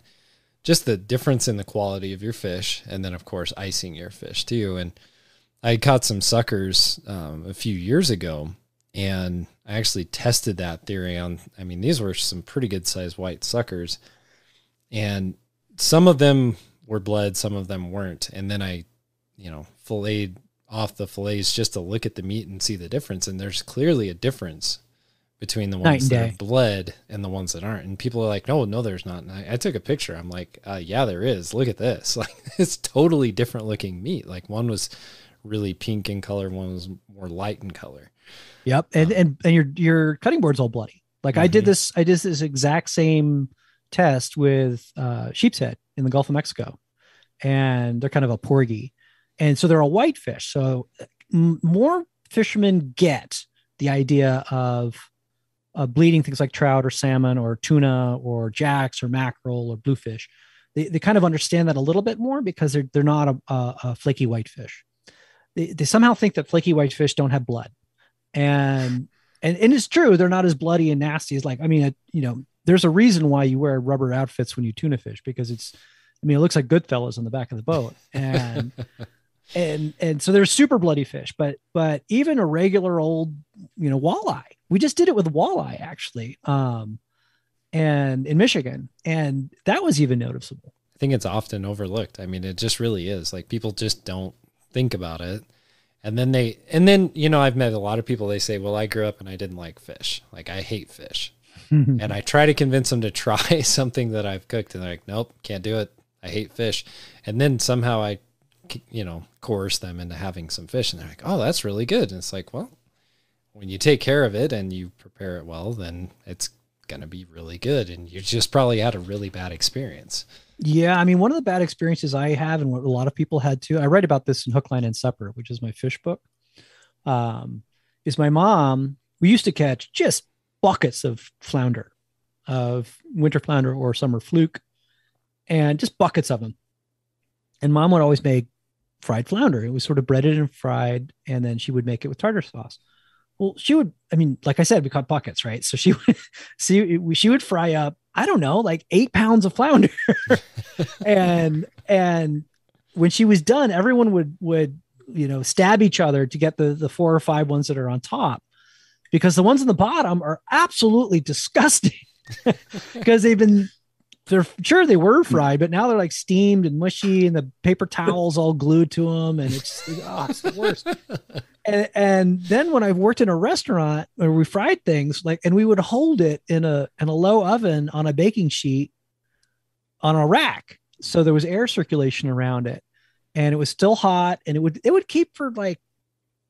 just the difference in the quality of your fish, and then of course icing your fish too. And I caught some suckers um, a few years ago, and I actually tested that theory on. I mean, these were some pretty good sized white suckers, and some of them were bled, some of them weren't. And then I, you know, filleted off the fillets just to look at the meat and see the difference. And there's clearly a difference between the ones that day. are bled and the ones that aren't. And people are like, no, no, there's not. And I, I took a picture. I'm like, uh, yeah, there is. Look at this. Like, it's totally different looking meat. Like, one was really pink in color, one was more light in color. Yep. And and and your your cutting board's all bloody. Like I did Mhm. this, I did this exact same test with uh sheep's head in the Gulf of Mexico. And they're kind of a porgy. And so they're a white fish. So m- more fishermen get the idea of uh, bleeding things like trout or salmon or tuna or jacks or mackerel or bluefish. They, they kind of understand that a little bit more because they're they're not a, a, a flaky white fish. they, they somehow think that flaky white fish don't have blood, and and and it's true they're not as bloody and nasty as like I mean, it, you know, there's a reason why you wear rubber outfits when you tuna fish because it's, I mean, it looks like Goodfellas on the back of the boat, and and and so they're super bloody fish, but but even a regular old you know walleye, we just did it with walleye actually, um, and in Michigan, and that was even noticeable. I think it's often overlooked. I mean, it just really is. Like people just don't think about it. And then they, and then, you know, I've met a lot of people, they say, well, I grew up and I didn't like fish. Like I hate fish. and I try to convince them to try something that I've cooked and they're like, nope, can't do it. I hate fish. And then somehow I, you know, coerce them into having some fish and they're like, oh, that's really good. And it's like, well, when you take care of it and you prepare it well, then it's going to be really good. And you just probably had a really bad experience. Yeah, I mean, one of the bad experiences I have, and what a lot of people had too, I write about this in Hook, Line, and Supper, which is my fish book. Um, is my mom? We used to catch just buckets of flounder, of winter flounder or summer fluke, and just buckets of them. And mom would always make fried flounder. It was sort of breaded and fried, and then she would make it with tartar sauce. Well, she would. I mean, like I said, we caught buckets, right? So she would, see, she would fry up I don't know, like eight pounds of flounder. and and when she was done, everyone would would you know stab each other to get the the four or five ones that are on top, because the ones on the bottom are absolutely disgusting because they've been they're sure they were fried, but now they're like steamed and mushy, and the paper towels all glued to them, and it's, oh, it's the worst. and, and then when I've worked in a restaurant where we fried things, like, and we would hold it in a in a low oven on a baking sheet on a rack, so there was air circulation around it, and it was still hot, and it would it would keep for like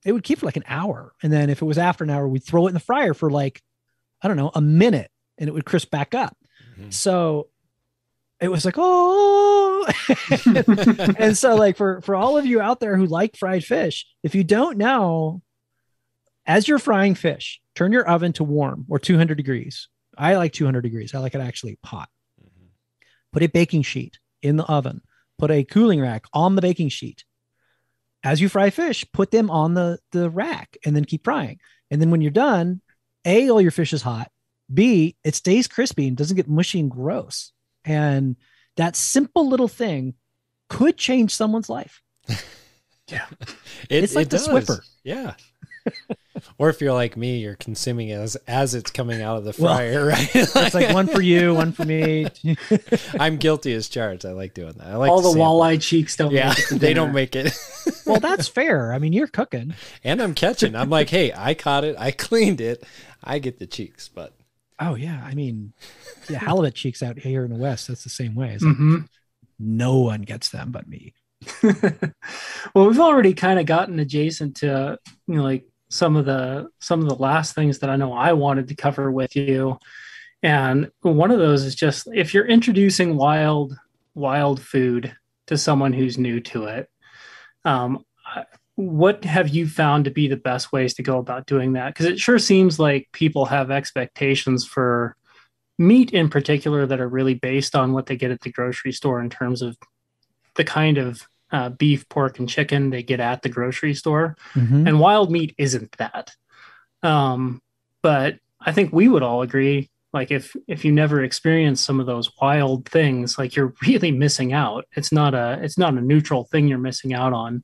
it would keep for like an hour, and then if it was after an hour, we'd throw it in the fryer for like I don't know a minute, and it would crisp back up. Mm-hmm. So it was like oh. And so like for for all of you out there who like fried fish if you don't know as you're frying fish turn your oven to warm or 200 degrees. I like 200 degrees. I like it actually hot. Mm-hmm. put a baking sheet in the oven. Put a cooling rack on the baking sheet. As you fry fish put them on the the rack and then keep frying. And then when you're done a all your fish is hot. B it stays crispy and doesn't get mushy and gross and that simple little thing could change someone's life. yeah. It, it's like it the does. Swiffer. Yeah. or if you're like me, you're consuming it as as it's coming out of the fryer, well, right? it's like one for you, one for me. I'm guilty as charged. I like doing that. I like all the walleye cheeks don't. Yeah, they don't make it. well, that's fair. I mean, you're cooking, and I'm catching. I'm like, hey, I caught it. I cleaned it. I get the cheeks, but oh yeah, I mean, yeah, halibut cheeks out here in the west. That's the same way. Mm-hmm. No one gets them but me. well, we've already kind of gotten adjacent to you know like some of the some of the last things that I know I wanted to cover with you. And one of those is just if you're introducing wild wild food to someone who's new to it, um, what have you found to be the best ways to go about doing that? Because it sure seems like people have expectations for meat in particular that are really based on what they get at the grocery store in terms of the kind of uh, beef, pork, and chicken they get at the grocery store. Mm-hmm. And wild meat isn't that. Um, but I think we would all agree like if if you never experience some of those wild things like you're really missing out it's not a it's not a neutral thing you're missing out on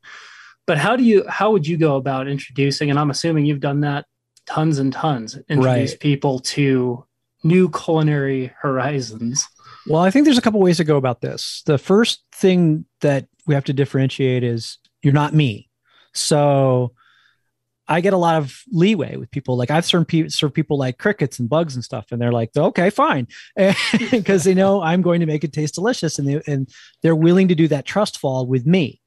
but how do you how would you go about introducing and i'm assuming you've done that tons and tons introduce right. people to new culinary horizons? Well, I think there's a couple ways to go about this. The first thing that we have to differentiate is you're not me. So I get a lot of leeway with people. Like I've served, pe- served people like crickets and bugs and stuff, and they're like, "Okay, fine," because they know I'm going to make it taste delicious, and they and they're willing to do that trust fall with me.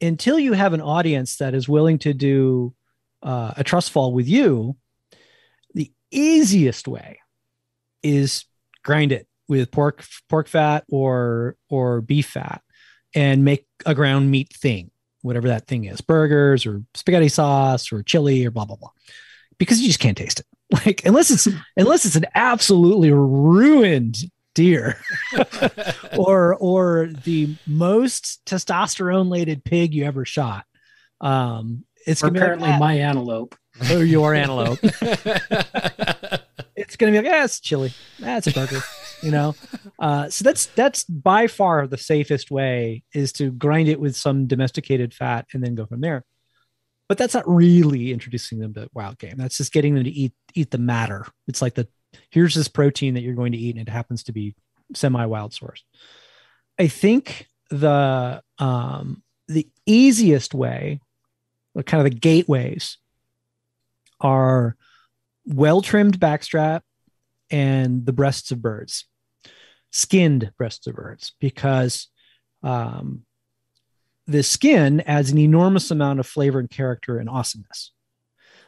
Until you have an audience that is willing to do uh, a trust fall with you, the easiest way is grind it with pork pork fat or or beef fat and make a ground meat thing whatever that thing is burgers or spaghetti sauce or chili or blah blah blah because you just can't taste it. Like unless it's unless it's an absolutely ruined deer or or the most testosterone laden pig you ever shot Um, it's Or like, "Ah, my antelope. oh, your antelope. it's gonna be like, yeah, it's chili. That's a burger, you know. Uh, so that's that's by far the safest way is to grind it with some domesticated fat and then go from there. But that's not really introducing them to wild game. That's just getting them to eat eat the matter. It's like the here's this protein that you're going to eat, and it happens to be semi-wild source. I think the um, the easiest way, kind of the gateways, are well trimmed backstrap and the breasts of birds, skinned breasts of birds, because um, the skin adds an enormous amount of flavor and character and awesomeness.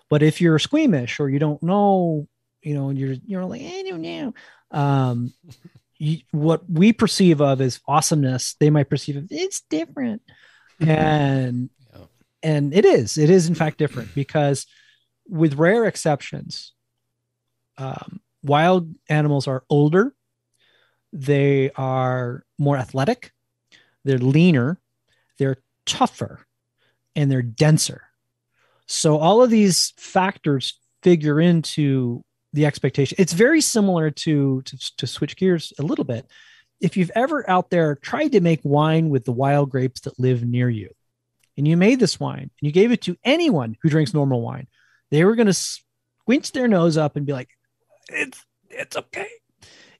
But if you're squeamish or you don't know, you know, and you're you're like, I don't know, um, you, what we perceive of as awesomeness, they might perceive of it's different, and Yeah. and it is, it is in fact different because with rare exceptions, um, wild animals are older, they are more athletic, they're leaner, they're tougher, and they're denser. So all of these factors figure into the expectation. It's very similar to, to to switch gears a little bit. If you've ever out there tried to make wine with the wild grapes that live near you, and you made this wine and you gave it to anyone who drinks normal wine, they were going to squinch their nose up and be like, "It's it's okay."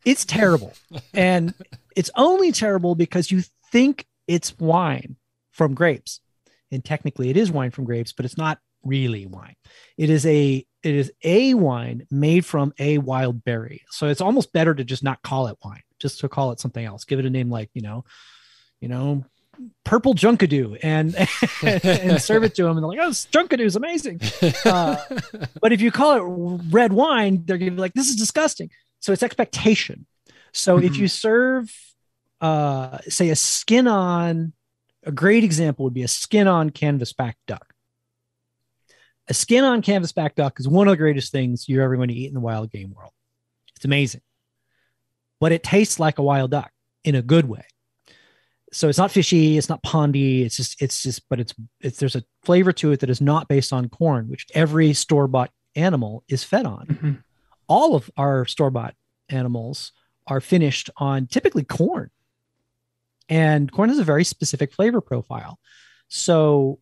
It's terrible, and it's only terrible because you think it's wine from grapes, and technically it is wine from grapes, but it's not really wine. It is a it is a wine made from a wild berry. So it's almost better to just not call it wine, just to call it something else. Give it a name like, you know, you know, purple junkadoo and and serve it to them and they're like, oh, junkadoo is amazing. Uh, but if you call it red wine, they're gonna be like, this is disgusting. So it's expectation. So if Mhm. you serve uh say a skin on a great example would be a skin on canvas back duck. A skin on canvas back duck is one of the greatest things you're ever going to eat in the wild game world. It's amazing. But it tastes like a wild duck in a good way. So it's not fishy, it's not pondy, it's just it's just but it's it's there's a flavor to it that is not based on corn, which every store-bought animal is fed on. Mhm. All of our store-bought animals are finished on typically corn. And corn has a very specific flavor profile. So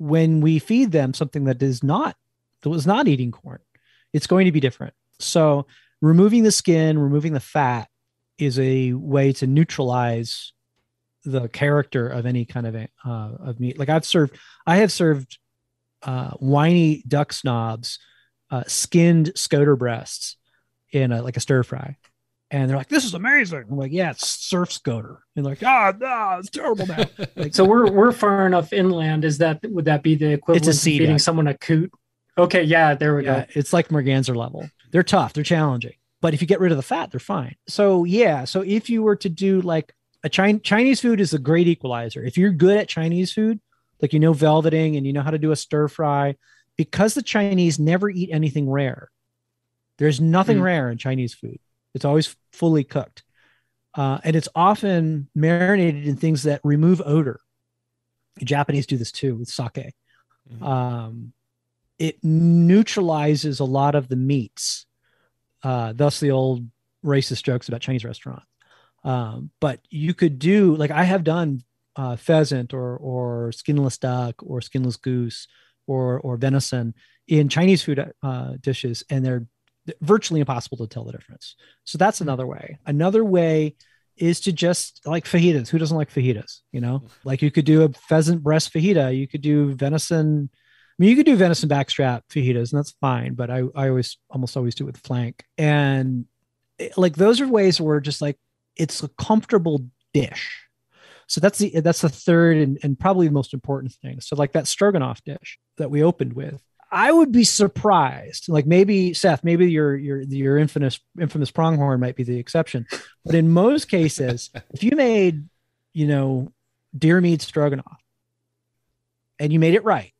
when we feed them something that is not that was not eating corn, it's going to be different. So removing the skin, removing the fat is a way to neutralize the character of any kind of uh, of meat. Like I've served, I have served uh, whiny duck snobs, uh, skinned scoter breasts in a, like a stir fry, and they're like, "This is amazing." I'm like, "Yeah, it's surf scoter," and they're like, "Ah, no, it's terrible now." Like, So we're we're far enough inland. Is that would that be the equivalent of sea feeding duck. someone a coot? Okay, yeah, there we yeah, go. it's like merganser level. They're tough, they're challenging, but if you get rid of the fat, they're fine. So yeah, so if you were to do like a Chin- Chinese food is a great equalizer. If you're good at Chinese food, like you know velveting and you know how to do a stir fry, because the Chinese never eat anything rare. There's nothing Mm. rare in Chinese food. It's always fully cooked, uh, and it's often marinated in things that remove odor. The Japanese do this too with sake. Mhm. Um, it neutralizes a lot of the meats. Uh, thus, the old racist jokes about Chinese restaurants. Um, but you could do like I have done uh, pheasant or or skinless duck or skinless goose or or venison in Chinese food uh, dishes, and they're virtually impossible to tell the difference. So that's hmm. another way. Another way is to just like fajitas. Who doesn't like fajitas? You know, like you could do a pheasant breast fajita. You could do venison. I mean, you could do venison backstrap fajitas, and that's fine. But I, I always, almost always do it with flank. And it- like those are ways where just like it's a comfortable dish. So that's the that's the third and, and probably the most important thing. So like that stroganoff dish that we opened with, I would be surprised. Like maybe Seth, maybe your your your infamous infamous pronghorn might be the exception, but in most cases, if you made, you know, deer meat stroganoff, and you made it right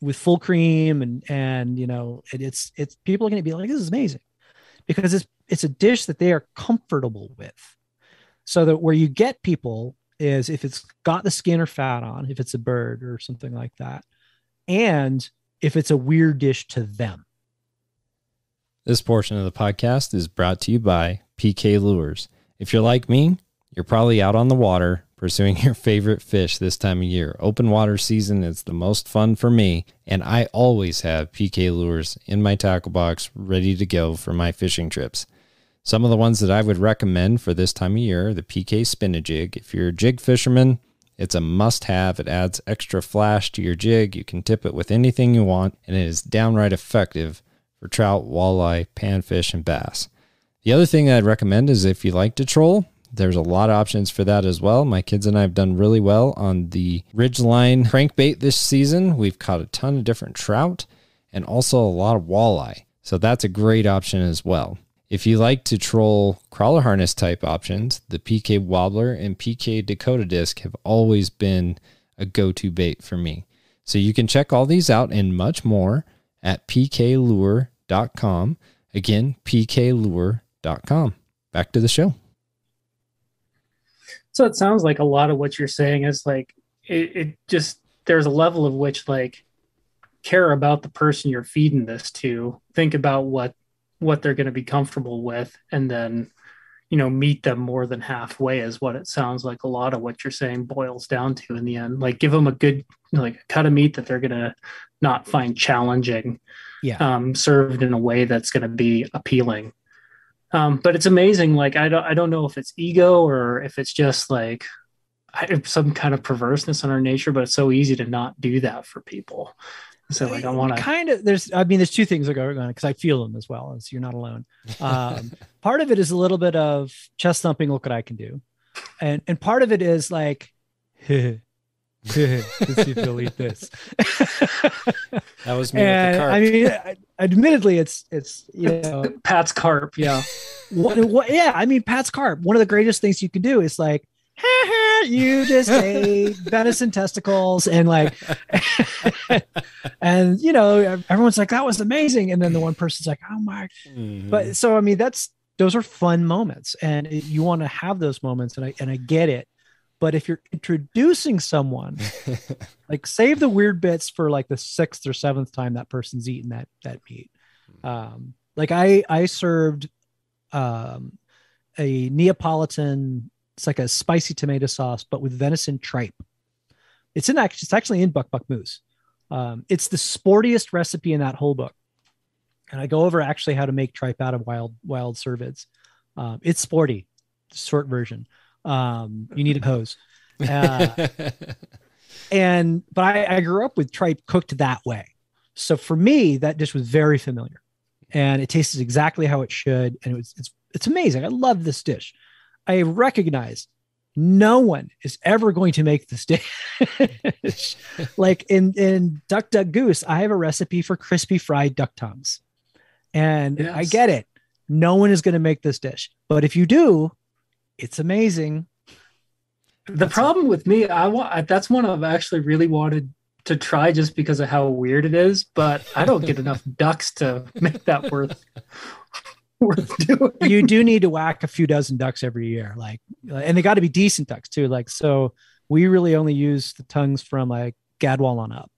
with full cream and and you know it, it's it's people are going to be like this is amazing because it's it's a dish that they are comfortable with so that where you get people is if it's got the skin or fat on, if it's a bird or something like that, and if it's a weird dish to them. This portion of the podcast is brought to you by PK Lures. If you're like me, you're probably out on the water pursuing your favorite fish this time of year. Open water season is the most fun for me, and I always have PK Lures in my tackle box ready to go for my fishing trips. Some of the ones that I would recommend for this time of year the PK Spin-A-Jig. If you're a jig fisherman, it's a must have. It adds extra flash to your jig. You can tip it with anything you want, and it is downright effective for trout, walleye, panfish, and bass. The other thing I'd recommend is if you like to troll, there's a lot of options for that as well. My kids and I have done really well on the Ridgeline crankbait this season. We've caught a ton of different trout and also a lot of walleye. So that's a great option as well. If you like to troll crawler harness type options, the PK Wobbler and PK Dakota Disc have always been a go to bait for me. So you can check all these out and much more at pklure.com. Again, pklure.com. Back to the show. So it sounds like a lot of what you're saying is like it, it just there's a level of which like care about the person you're feeding this to, think about what what they're going to be comfortable with, and then you know meet them more than halfway is what it sounds like a lot of what you're saying boils down to in the end. Like give them a good like a cut of meat that they're going to not find challenging Yeah. um, served in a way that's going to be appealing. Um, but it's amazing like I don't I don't know if it's ego or if it's just like some kind of perverseness in our nature but it's so easy to not do that for people so like I want to kind of there's I mean there's two things that go on because I feel them as well as you're not alone. Um, part of it is a little bit of chest thumping. Look what I can do, and and part of it is like, let's see if you'll eat this. That was me and with the carp. I mean, admittedly, it's it's you know Pat's carp yeah what, what, yeah, I mean, Pat's carp. One of the greatest things you can do is like, "Ha, ha, you just ate venison testicles, and like, and you know, everyone's like, that was amazing, and then the one person's like, oh my. Mhm. But so I mean, that's those are fun moments, and you want to have those moments, and I and I get it. But if you're introducing someone, like save the weird bits for like the sixth or seventh time that person's eaten that that meat. Um, like I I served um, a Neapolitan. It's like a spicy tomato sauce, but with venison tripe. It's in actually it's actually in Buck Buck Moose. Um, it's the sportiest recipe in that whole book, and I go over actually how to make tripe out of wild wild cervids. Um, it's sporty, short version. Um, you need a hose. Uh, and but I, I grew up with tripe cooked that way. So for me, that dish was very familiar, and it tasted exactly how it should, and it was it's it's amazing. I love this dish. I recognize no one is ever going to make this dish. like in in Duck Duck Goose, I have a recipe for crispy fried duck tongues, and I get it. No one is going to make this dish, but if you do, it's amazing. The problem with me, I want that's one I've actually really wanted to try just because of how weird it is, but I don't get enough ducks to make that worth worth doing. you do need to whack a few dozen ducks every year like and they got to be decent ducks too like so we really only use the tongues from like gadwall on up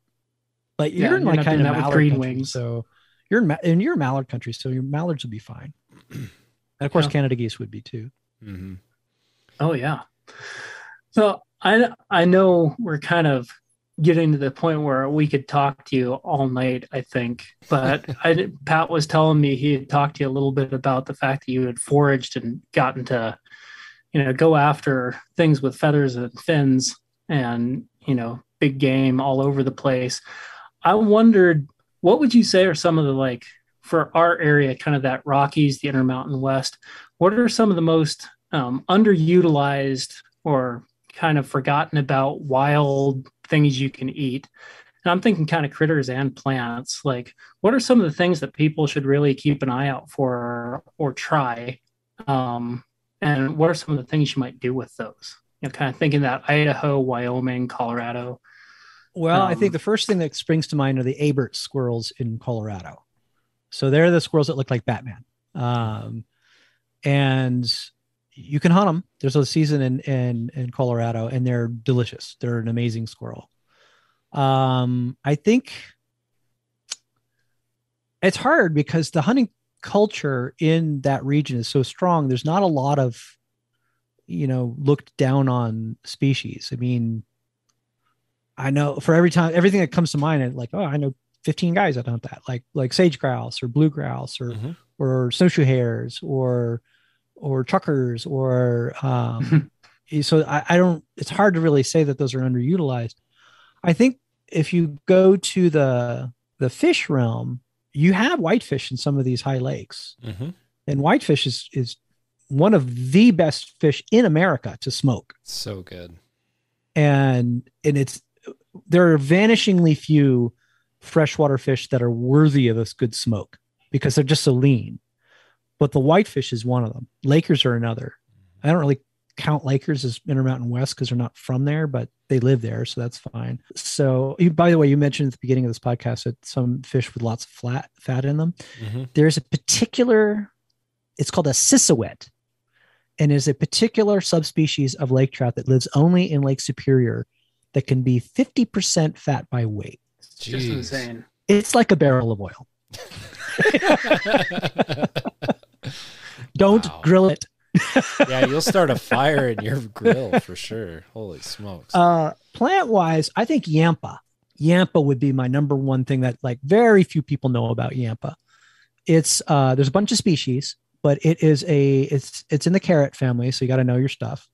but Yeah, you're in like kind of that mallard green country, wings. so you're in Ma- and you're mallard country so your mallards will be fine and of course Yeah. canada geese would be too Mhm. Oh yeah. So I I know we're kind of getting to the point where we could talk to you all night. I think, but I Pat was telling me he had talked to you a little bit about the fact that you had foraged and gotten to, you know, go after things with feathers and fins and you know big game all over the place. I wondered what would you say are some of the like for our area, kind of that Rockies, the Intermountain West. What are some of the most um, underutilized or kind of forgotten about wild things you can eat? And I'm thinking kind of critters and plants. Like, what are some of the things that people should really keep an eye out for or, try? Um, and what are some of the things you might do with those? You know, kind of thinking that Idaho, Wyoming, Colorado. well i think Um, the first thing that springs to mind are the abert squirrels in colorado so they're the squirrels that look like batman um, and you can hunt them. There's a season in in in Colorado, and they're delicious. They're an amazing squirrel. Um, I think it's hard because the hunting culture in that region is so strong. There's not a lot of, you know, looked down on species. I mean, I know for every time everything that comes to mind, and like, oh, I know 15 guys that hunt that, like like sage grouse or blue grouse or Mhm. or snowshoe hares or or truckers or um so I, I don't it's hard to really say that those are underutilized i think if you go to the the fish realm you have whitefish in some of these high lakes Mhm. and whitefish is is one of the best fish in america to smoke So good. and and it's there are vanishingly few freshwater fish that are worthy of this good smoke because they're just so lean but the whitefish is one of them lakers are another i don't really count lakers as intermountain west because they're not from there but they live there so that's fine so you, by the way you mentioned at the beginning of this podcast that some fish with lots of flat fat in them Mhm. there's a particular it's called a siscowet and is a particular subspecies of lake trout that lives only in lake superior that can be 50% fat by weight It's just Jeez. insane. it's like a barrel of oil don't Wow. grill it yeah, you'll start a fire in your grill for sure. Holy smokes. uh plant wise i think yampa yampa would be my number one thing that like very few people know about yampa it's uh there's a bunch of species but it is a it's it's in the carrot family so you got to know your stuff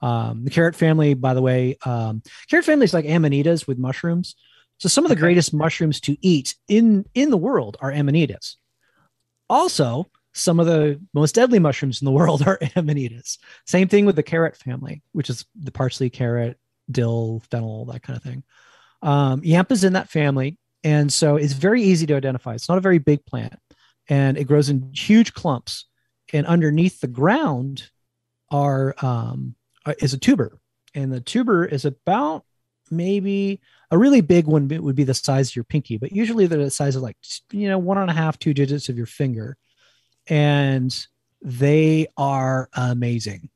um the carrot family by the way um carrot family is like amanitas with mushrooms so some of the Okay. greatest mushrooms to eat in in the world are amanitas also some of the most deadly mushrooms in the world are amanitas. Same thing with the carrot family which is the parsley carrot dill fennel that kind of thing. Um, yampa's in that family and so it's very easy to identify. It's not a very big plant and it grows in huge clumps and underneath the ground are um, uh, is a tuber and the tuber is about maybe a really big one would be the size of your pinky but usually they're the size of like you know one and a half two digits of your finger and they are amazing.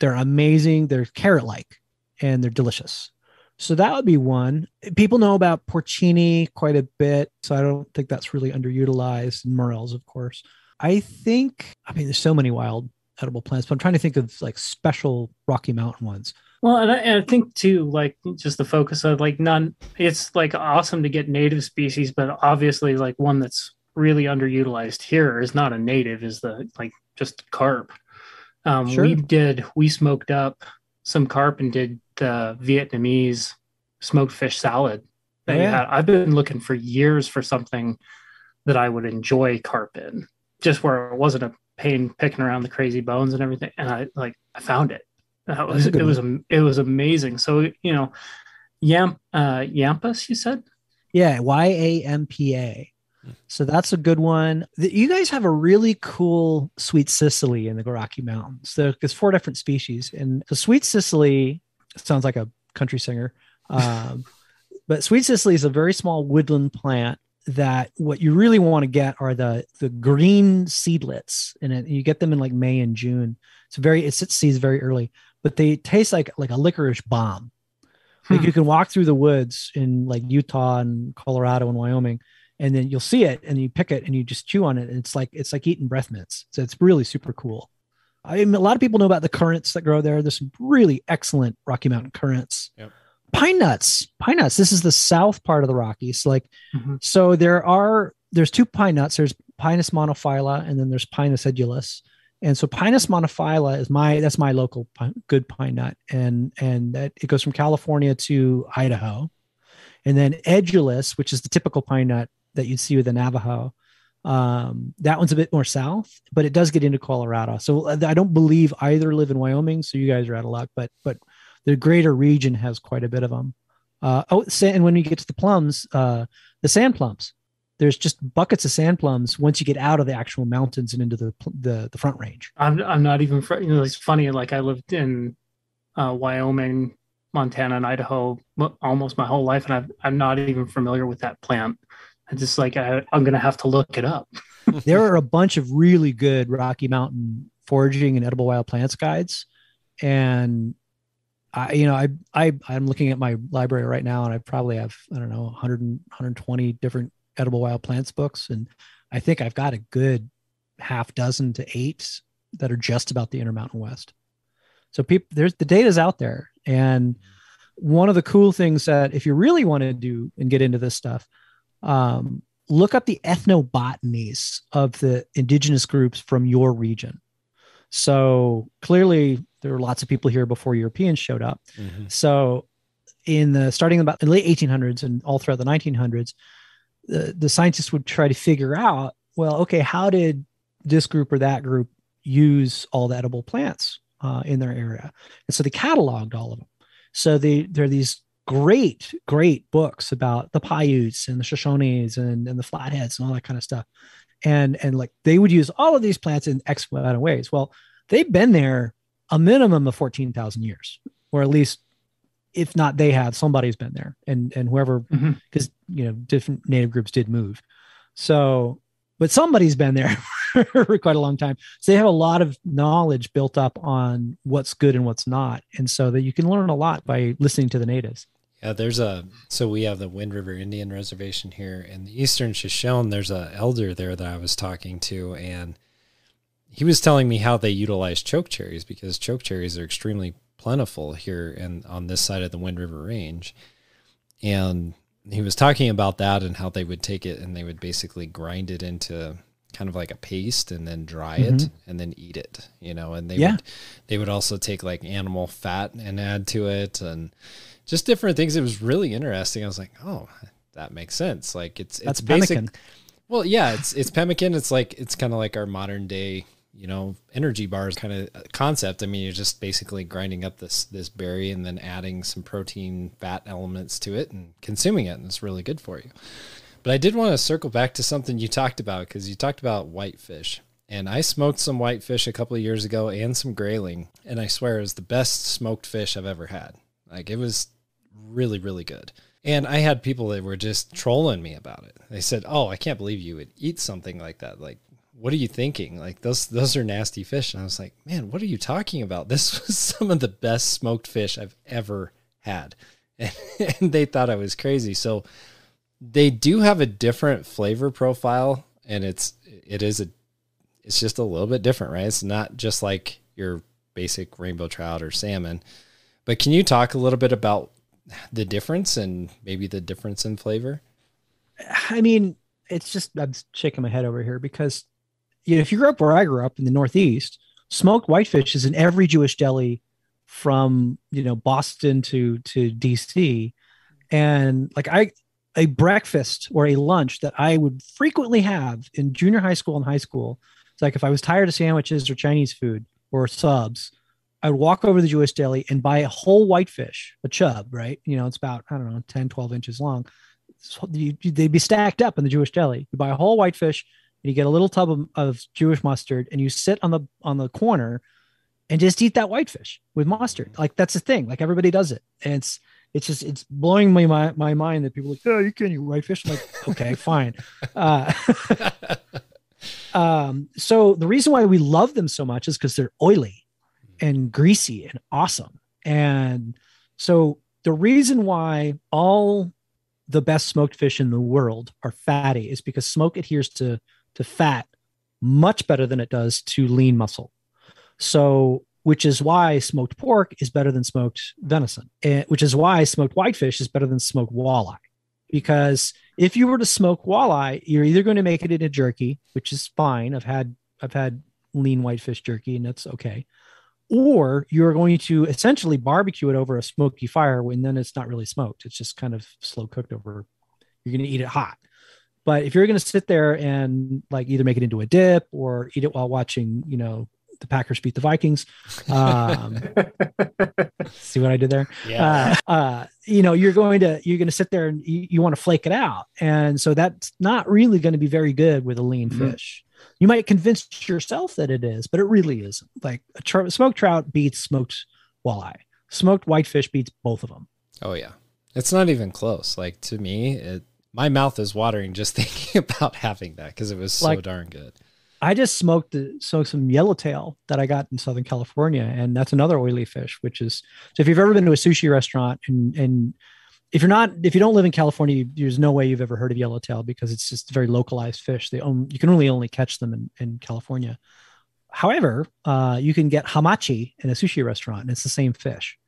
They're amazing. They're carrot like and they're delicious. So that would be one. People know about porcini quite a bit so i don't think that's really underutilized. And morels of course. I think i mean there's so many wild edible plants but i'm trying to think of like special rocky mountain ones. Well, and I, and I think too, like just the focus of like none. It's like awesome to get native species, but obviously, like one that's really underutilized here is not a native. Is the like just carp. Um, Sure. We did. We smoked up some carp and did the Vietnamese smoked fish salad. That Oh, you yeah. had. I've been looking for years for something that I would enjoy carp in, just where it wasn't a pain picking around the crazy bones and everything. And I like I found it. That was it was am- it was amazing. So you know, yam uh, yampas. You said Yeah, Y A M P A. So that's a good one. You guys have a really cool sweet cicely in the Rocky Mountains. There- There's four different species, and the sweet cicely sounds like a country singer. Um, but sweet cicely is a very small woodland plant that what you really want to get are the the green seedlets, and you get them in like May and June. It's very it sits seeds very early, but they taste like like a licorice bomb. Like Hmm. you can walk through the woods in like Utah and Colorado and Wyoming, and then you'll see it and you pick it and you just chew on it. And it's like it's like eating breath mints. So it's really super cool. I mean, a lot of people know about the currants that grow there. There's some really excellent Rocky Mountain currants. Yep. Pine nuts, pine nuts. This is the south part of the Rockies. Like, Mhm. so there are there's two pine nuts. There's Pinus monophylla and then there's Pinus edulis. And so Pinus monophylla is my that's my local pine, good pine nut, and and that it goes from California to Idaho, and then Edulis, which is the typical pine nut that you'd see with the Navajo. Um, that one's a bit more south, but it does get into Colorado. So uh, I don't believe either live in Wyoming. So you guys are out of luck, but but the greater region has quite a bit of them. Uh, oh, and when you get to the plums, uh, the sand plums, there's just buckets of sand plums once you get out of the actual mountains and into the the, the front range. I'm I'm not even. You know, it's funny. Like I lived in uh, Wyoming, Montana, and Idaho mo- almost my whole life, and I've, I'm not even familiar with that plant. I just like I, I'm gonna have to look it up. there are a bunch of really good Rocky Mountain foraging and edible wild plants guides, and I, you know, I, I, I'm looking at my library right now, and I probably have, I don't know, 100, 120 different edible wild plants books, and I think I've got a good half dozen to eight that are just about the Intermountain West. So people, there's the data's out there, and one of the cool things that if you really want to do and get into this stuff, um, look up the ethnobotanies of the indigenous groups from your region. So clearly, there were lots of people here before Europeans showed up. Mm-hmm. So, in the starting about the late 1800s and all throughout the 1900s, the, the scientists would try to figure out, well, okay, how did this group or that group use all the edible plants uh, in their area? And so they cataloged all of them. So they there are these great, great books about the Paiutes and the Shoshones and, and the Flatheads and all that kind of stuff. And and like they would use all of these plants in X amount of ways. Well, they've been there a minimum of 14,000 years, or at least if not they have, somebody's been there. And and whoever because mm-hmm. you know, different native groups did move. So but somebody's been there for quite a long time. So they have a lot of knowledge built up on what's good and what's not. And so that you can learn a lot by listening to the natives. Yeah, there's a so we have the Wind River Indian Reservation here in the Eastern Shoshone. There's a elder there that I was talking to, and he was telling me how they utilize choke cherries because choke cherries are extremely plentiful here and on this side of the Wind River Range. And he was talking about that and how they would take it and they would basically grind it into kind of like a paste and then dry mm-hmm. it and then eat it, you know, and they yeah. would they would also take like animal fat and add to it and just different things. It was really interesting. I was like, oh, that makes sense. Like it's That's it's basic. Pemmican. Well, yeah, it's it's pemmican. It's like it's kind of like our modern day, you know, energy bars kind of uh, concept. I mean, you're just basically grinding up this this berry and then adding some protein fat elements to it and consuming it, and it's really good for you. But I did want to circle back to something you talked about because you talked about whitefish. And I smoked some whitefish a couple of years ago and some grayling, and I swear it was the best smoked fish I've ever had. Like it was really, really good. And I had people that were just trolling me about it. They said, "Oh, I can't believe you would eat something like that. Like, what are you thinking? Like those those are nasty fish." And I was like, "Man, what are you talking about? This was some of the best smoked fish I've ever had." And, and they thought I was crazy. So they do have a different flavor profile and it's it is a it's just a little bit different, right? It's not just like your basic rainbow trout or salmon. But can you talk a little bit about the difference and maybe the difference in flavor? I mean, it's just I'm shaking my head over here because you know if you grew up where I grew up in the Northeast, smoked whitefish is in every Jewish deli from you know Boston to to DC, and like I a breakfast or a lunch that I would frequently have in junior high school and high school. It's like if I was tired of sandwiches or Chinese food or subs, I would walk over to the Jewish deli and buy a whole whitefish, a chub, right? You know, it's about, I don't know, 10, 12 inches long. So you, they'd be stacked up in the Jewish deli. You buy a whole whitefish and you get a little tub of, of Jewish mustard and you sit on the on the corner and just eat that whitefish with mustard. Like that's the thing. Like everybody does it. And it's it's just it's blowing my my, my mind that people are like, oh, you can't eat whitefish. I'm like, okay, fine. Uh, um, so the reason why we love them so much is because they're oily and greasy and awesome. And so the reason why all the best smoked fish in the world are fatty is because smoke adheres to to fat much better than it does to lean muscle. So which is why smoked pork is better than smoked venison, and, which is why smoked whitefish is better than smoked walleye. Because if you were to smoke walleye, you're either going to make it into jerky, which is fine. I've had I've had lean whitefish jerky, and that's okay. Or you're going to essentially barbecue it over a smoky fire, when then it's not really smoked; it's just kind of slow cooked over. You're going to eat it hot. But if you're going to sit there and like either make it into a dip or eat it while watching, you know, the Packers beat the Vikings. Um, see what I did there? Yeah. Uh, uh, you know, you're going to you're going to sit there and you, you, want to flake it out, and so that's not really going to be very good with a lean mm-hmm. fish. You might convince yourself that it is, but it really isn't. Like a tr- smoked trout beats smoked walleye. Smoked whitefish beats both of them. Oh yeah, it's not even close. Like to me, it my mouth is watering just thinking about having that because it was so like, darn good I just smoked uh, smoked some yellowtail that I got in Southern California, and that's another oily fish. Which is so if you've ever been to a sushi restaurant and and if you're not if you don't live in California, there's no way you've ever heard of yellowtail because it's just a very localized fish. They own you can really only catch them in, in California. However, uh, you can get hamachi in a sushi restaurant, and it's the same fish,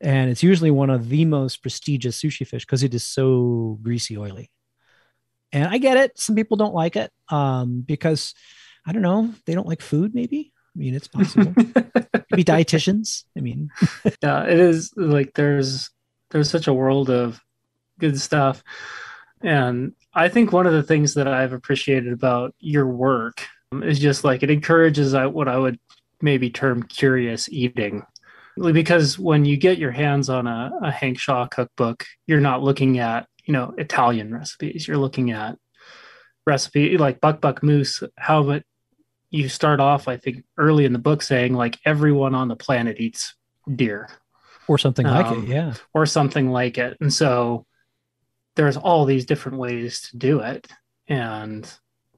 and it's usually one of the most prestigious sushi fish because it is so greasy, oily. And I get it; some people don't like it um, because I don't know. They don't like food, maybe. I mean, it's possible. maybe dietitians. I mean, yeah, it is like there's there's such a world of good stuff, and I think one of the things that I've appreciated about your work um, is just like it encourages uh, what I would maybe term curious eating. Because when you get your hands on a, a Hank Shaw cookbook, you're not looking at you know Italian recipes. You're looking at recipe like buck buck moose. How but you start off, I think, early in the book saying like everyone on the planet eats deer or something like um, it, yeah, or something like it. And so there's all these different ways to do it, and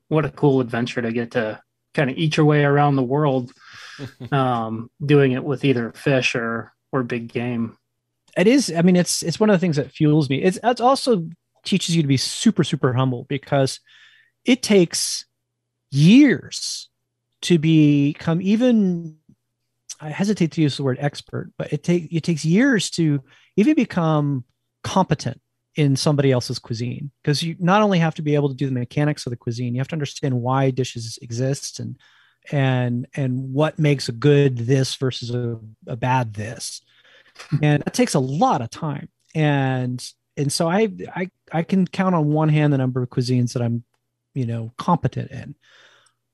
what a cool adventure to get to kind of eat your way around the world, um, doing it with either fish or or big game. It is. I mean, it's it's one of the things that fuels me. It's it also teaches you to be super super humble because it takes years to become even I hesitate to use the word expert, but it takes it takes years to even become competent in somebody else's cuisine because you not only have to be able to do the mechanics of the cuisine, you have to understand why dishes exist and and and what makes a good this versus a, a bad this, and that takes a lot of time. And and so I I I can count on one hand the number of cuisines that I'm you know competent in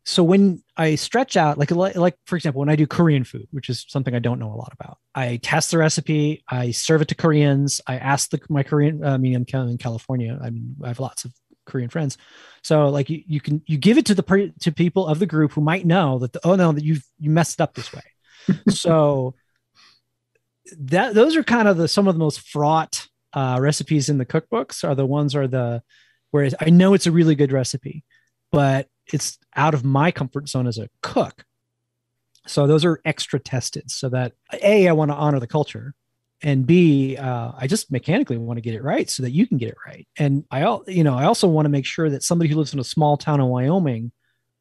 so when I stretch out, like like for example, when I do Korean food, which is something I don't know a lot about, I test the recipe, I serve it to Koreans, I ask the my Korean. I mean, I'm in California. I mean, I have lots of Korean friends, so like you, you can you give it to the to people of the group who might know that the, oh no that you you messed up this way. so that those are kind of the some of the most fraught uh, recipes in the cookbooks are the ones are the where I know it's a really good recipe, but it's out of my comfort zone as a cook. So those are extra tested so that A, I want to honor the culture. And B, uh, I just mechanically want to get it right so that you can get it right. And I, you know, I also want to make sure that somebody who lives in a small town in Wyoming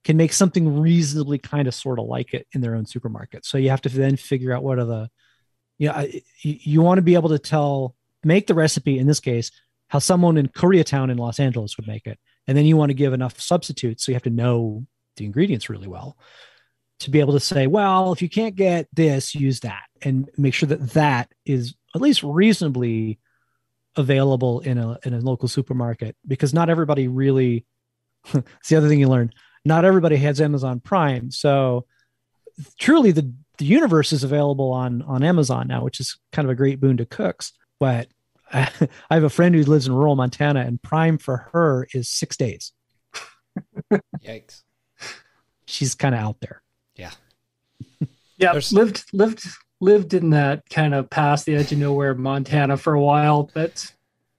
can make something reasonably kind of sort of like it in their own supermarket. So you have to then figure out what are the, you know, you, you want to be able to tell, make the recipe in this case, how someone in Koreatown in Los Angeles would make it and then you want to give enough substitutes so you have to know the ingredients really well to be able to say well if you can't get this use that and make sure that that is at least reasonably available in a in a local supermarket because not everybody really it's the other thing you learn not everybody has amazon prime. So truly the the universe is available on on amazon now which is kind of a great boon to cooks. But I have a friend who lives in rural Montana, and Prime for her is six days. Yikes! She's kind of out there. Yeah. Yeah. There's... Lived lived lived in that kind of past the edge of nowhere Montana for a while. That's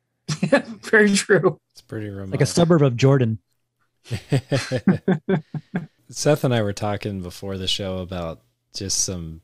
yeah, very true. It's pretty remote. Like a suburb of Jordan. Seth and I were talking before the show about just some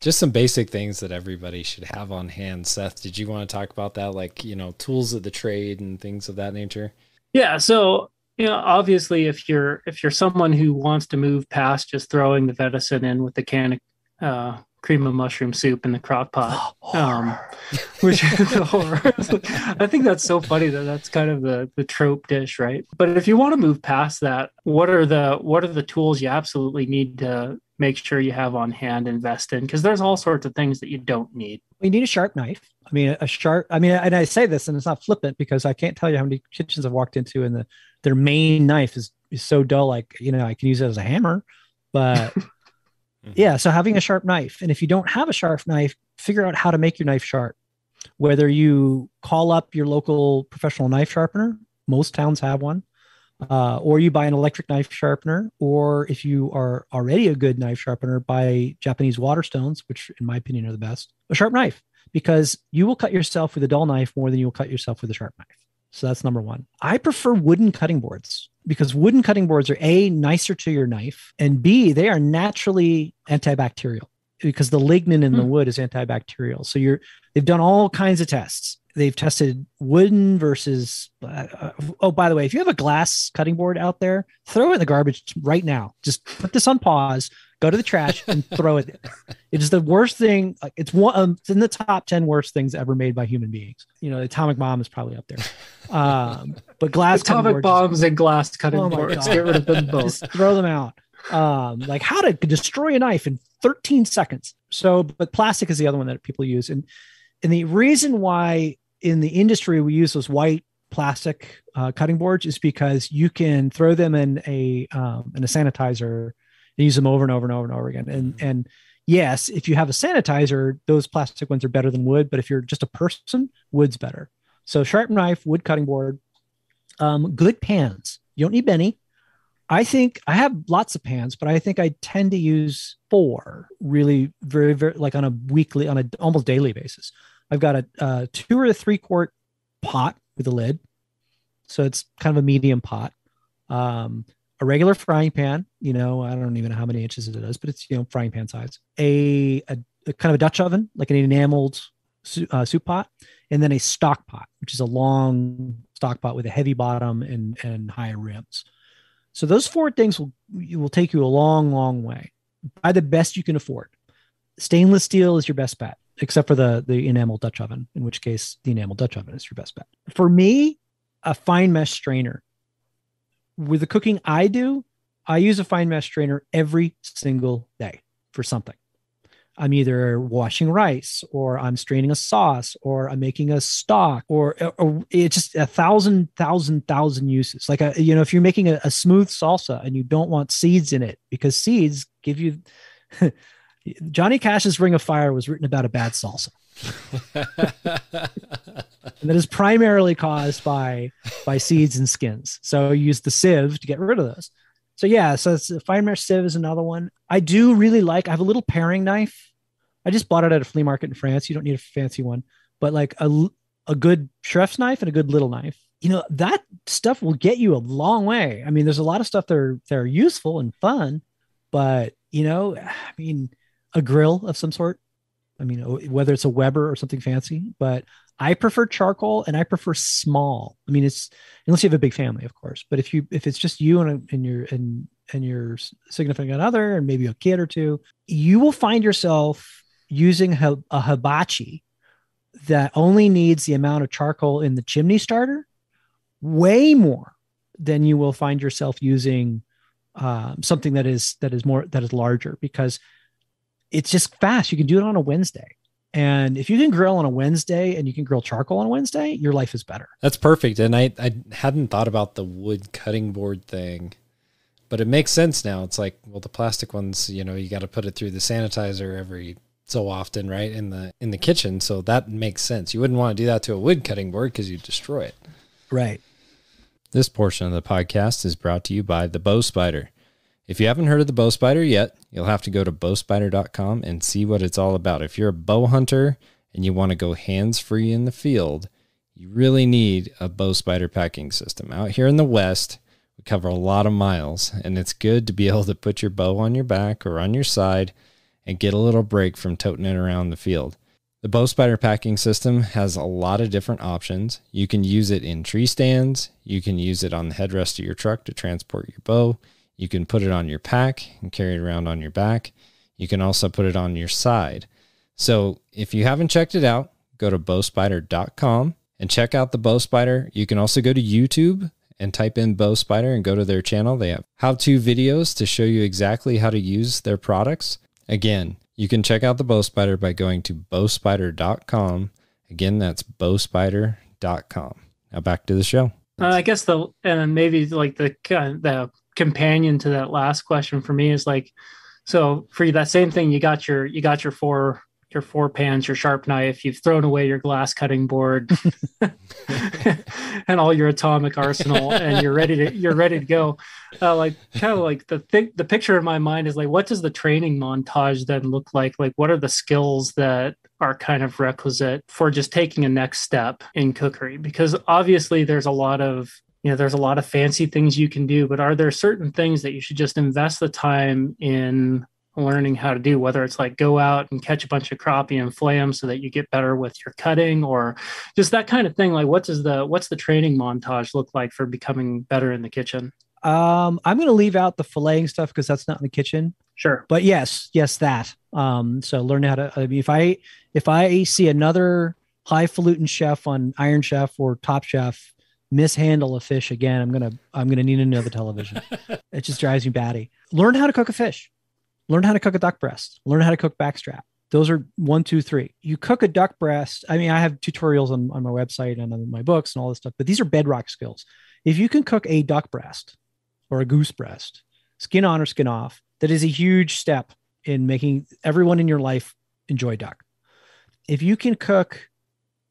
just some basic things that everybody should have on hand. Seth, did you want to talk about that? Like, you know, tools of the trade and things of that nature? Yeah. So, you know, obviously if you're, if you're someone who wants to move past just throwing the venison in with the can of, uh, cream of mushroom soup in the crock pot. Um, which I think that's so funny that that's kind of the the trope dish, right? But if you want to move past that, what are the what are the tools you absolutely need to make sure you have on hand, invest in? Because there's all sorts of things that you don't need. You need a sharp knife. I mean, a sharp. I mean, and I say this, and it's not flippant because I can't tell you how many kitchens I've walked into, and the their main knife is is so dull. Like you know, I can use it as a hammer, but Mm-hmm. Yeah. So having a sharp knife. And if you don't have a sharp knife, figure out how to make your knife sharp. Whether you call up your local professional knife sharpener, most towns have one, uh, or you buy an electric knife sharpener, or if you are already a good knife sharpener, buy Japanese Waterstones, which in my opinion are the best, a sharp knife, because you will cut yourself with a dull knife more than you will cut yourself with a sharp knife. So that's number one. I prefer wooden cutting boards. because wooden cutting boards are a nicer to your knife and b they are naturally antibacterial because the lignin in the Hmm. wood is antibacterial so you're they've done all kinds of tests they've tested wooden versus uh, uh, oh by the way if you have a glass cutting board out there throw it in the garbage right now just put this on pause go to the trash and throw it there. it is the worst thing like, it's one um, it's in the top 10 worst things ever made by human beings you know the atomic bomb is probably up there um but glass cutting Atomic boards- bombs and glass cutting Oh my boards. God. Get rid of them both. just throw them out. Um, like how to destroy a knife in 13 seconds. So, but plastic is the other one that people use, and and the reason why in the industry we use those white plastic uh, cutting boards is because you can throw them in a um, in a sanitizer and use them over and over and over and over again. And and yes, if you have a sanitizer, those plastic ones are better than wood. But if you're just a person, wood's better. So sharp knife, wood cutting board, um, good pans. You don't need many. I think I have lots of pans, but I think I tend to use four really very, very like on a weekly, on a almost daily basis. I've got a, uh two or a three quart pot with a lid. So it's kind of a medium pot. Um, a regular frying pan, you know, I don't even know how many inches it is, but it's, you know, frying pan size. A, a, a kind of a Dutch oven, like an enameled uh, soup pot, and then a stock pot, which is a long stock pot with a heavy bottom and, and high rims. So those four things will will take you a long, long way. Buy the best you can afford. Stainless steel is your best bet, except for the the enamel Dutch oven, in which case the enamel Dutch oven is your best bet. For me, a fine mesh strainer. With the cooking I do, I use a fine mesh strainer every single day for something. I'm either washing rice or I'm straining a sauce or I'm making a stock or, or it's just a thousand, thousand, thousand uses. Like, a, you know, if you're making a, a smooth salsa and you don't want seeds in it because seeds give you Johnny Cash's Ring of Fire was written about a bad salsa. and that is primarily caused by by seeds and skins. So you use the sieve to get rid of those. So yeah, so it's, fine mesh sieve is another one. I do really like. I have a little paring knife. I just bought it at a flea market in France. You don't need a fancy one, but like a a good chef's knife and a good little knife. You know that stuff will get you a long way. I mean, there's a lot of stuff that are that are useful and fun, but you know, I mean, a grill of some sort. I mean, whether it's a Weber or something fancy, but I prefer charcoal and I prefer small. I mean, it's unless you have a big family, of course. But if you if it's just you and, and your and and your significant other and maybe a kid or two, you will find yourself using a, a hibachi that only needs the amount of charcoal in the chimney starter way more than you will find yourself using um, something that is that is more that is larger because it's just fast. You can do it on a Wednesday. And if you can grill on a Wednesday and you can grill charcoal on a Wednesday, your life is better. That's perfect. And I, I hadn't thought about the wood cutting board thing, but it makes sense now. It's like, well, the plastic ones, you know, you got to put it through the sanitizer every so often, right? In the in the kitchen. So that makes sense. You wouldn't want to do that to a wood cutting board because you destroy it. Right. This portion of the podcast is brought to you by the Bow Spider. If you haven't heard of the Bow Spider yet, you'll have to go to bowspider.com and see what it's all about. If you're a bow hunter and you want to go hands free in the field, you really need a Bow Spider packing system. Out here in the West, we cover a lot of miles, and it's good to be able to put your bow on your back or on your side and get a little break from toting it around the field. The Bow Spider packing system has a lot of different options. You can use it in tree stands, you can use it on the headrest of your truck to transport your bow. You can put it on your pack and carry it around on your back. You can also put it on your side. So if you haven't checked it out, go to bowspider.com and check out the Bow Spider. You can also go to YouTube and type in Bow Spider and go to their channel. They have how to videos to show you exactly how to use their products. Again, you can check out the Bow Spider by going to bowspider.com. Again, that's bowspider.com. Now back to the show. Uh, I guess the and maybe like the kind the companion to that last question for me is like, so for you that same thing, you got your you got your four your four pans, your sharp knife, you've thrown away your glass cutting board and all your atomic arsenal, and you're ready to you're ready to go. Uh, like kind of like the thing, the picture in my mind is like, what does the training montage then look like? Like, what are the skills that are kind of requisite for just taking a next step in cookery? Because obviously, there's a lot of you know, there's a lot of fancy things you can do, but are there certain things that you should just invest the time in learning how to do, whether it's like go out and catch a bunch of crappie and flay them so that you get better with your cutting or just that kind of thing. Like what does the, what's the training montage look like for becoming better in the kitchen? Um, I'm going to leave out the filleting stuff because that's not in the kitchen. Sure. But yes, yes, that. Um, so learn how to. I mean, if I if I see another highfalutin chef on Iron Chef or Top Chef mishandle a fish again, I'm gonna I'm gonna need another television. it just drives me batty. Learn how to cook a fish. Learn how to cook a duck breast. Learn how to cook backstrap. Those are one, two, three. You cook a duck breast. I mean, I have tutorials on, on my website and on my books and all this stuff, but these are bedrock skills. If you can cook a duck breast or a goose breast, skin on or skin off, that is a huge step in making everyone in your life enjoy duck. If you can cook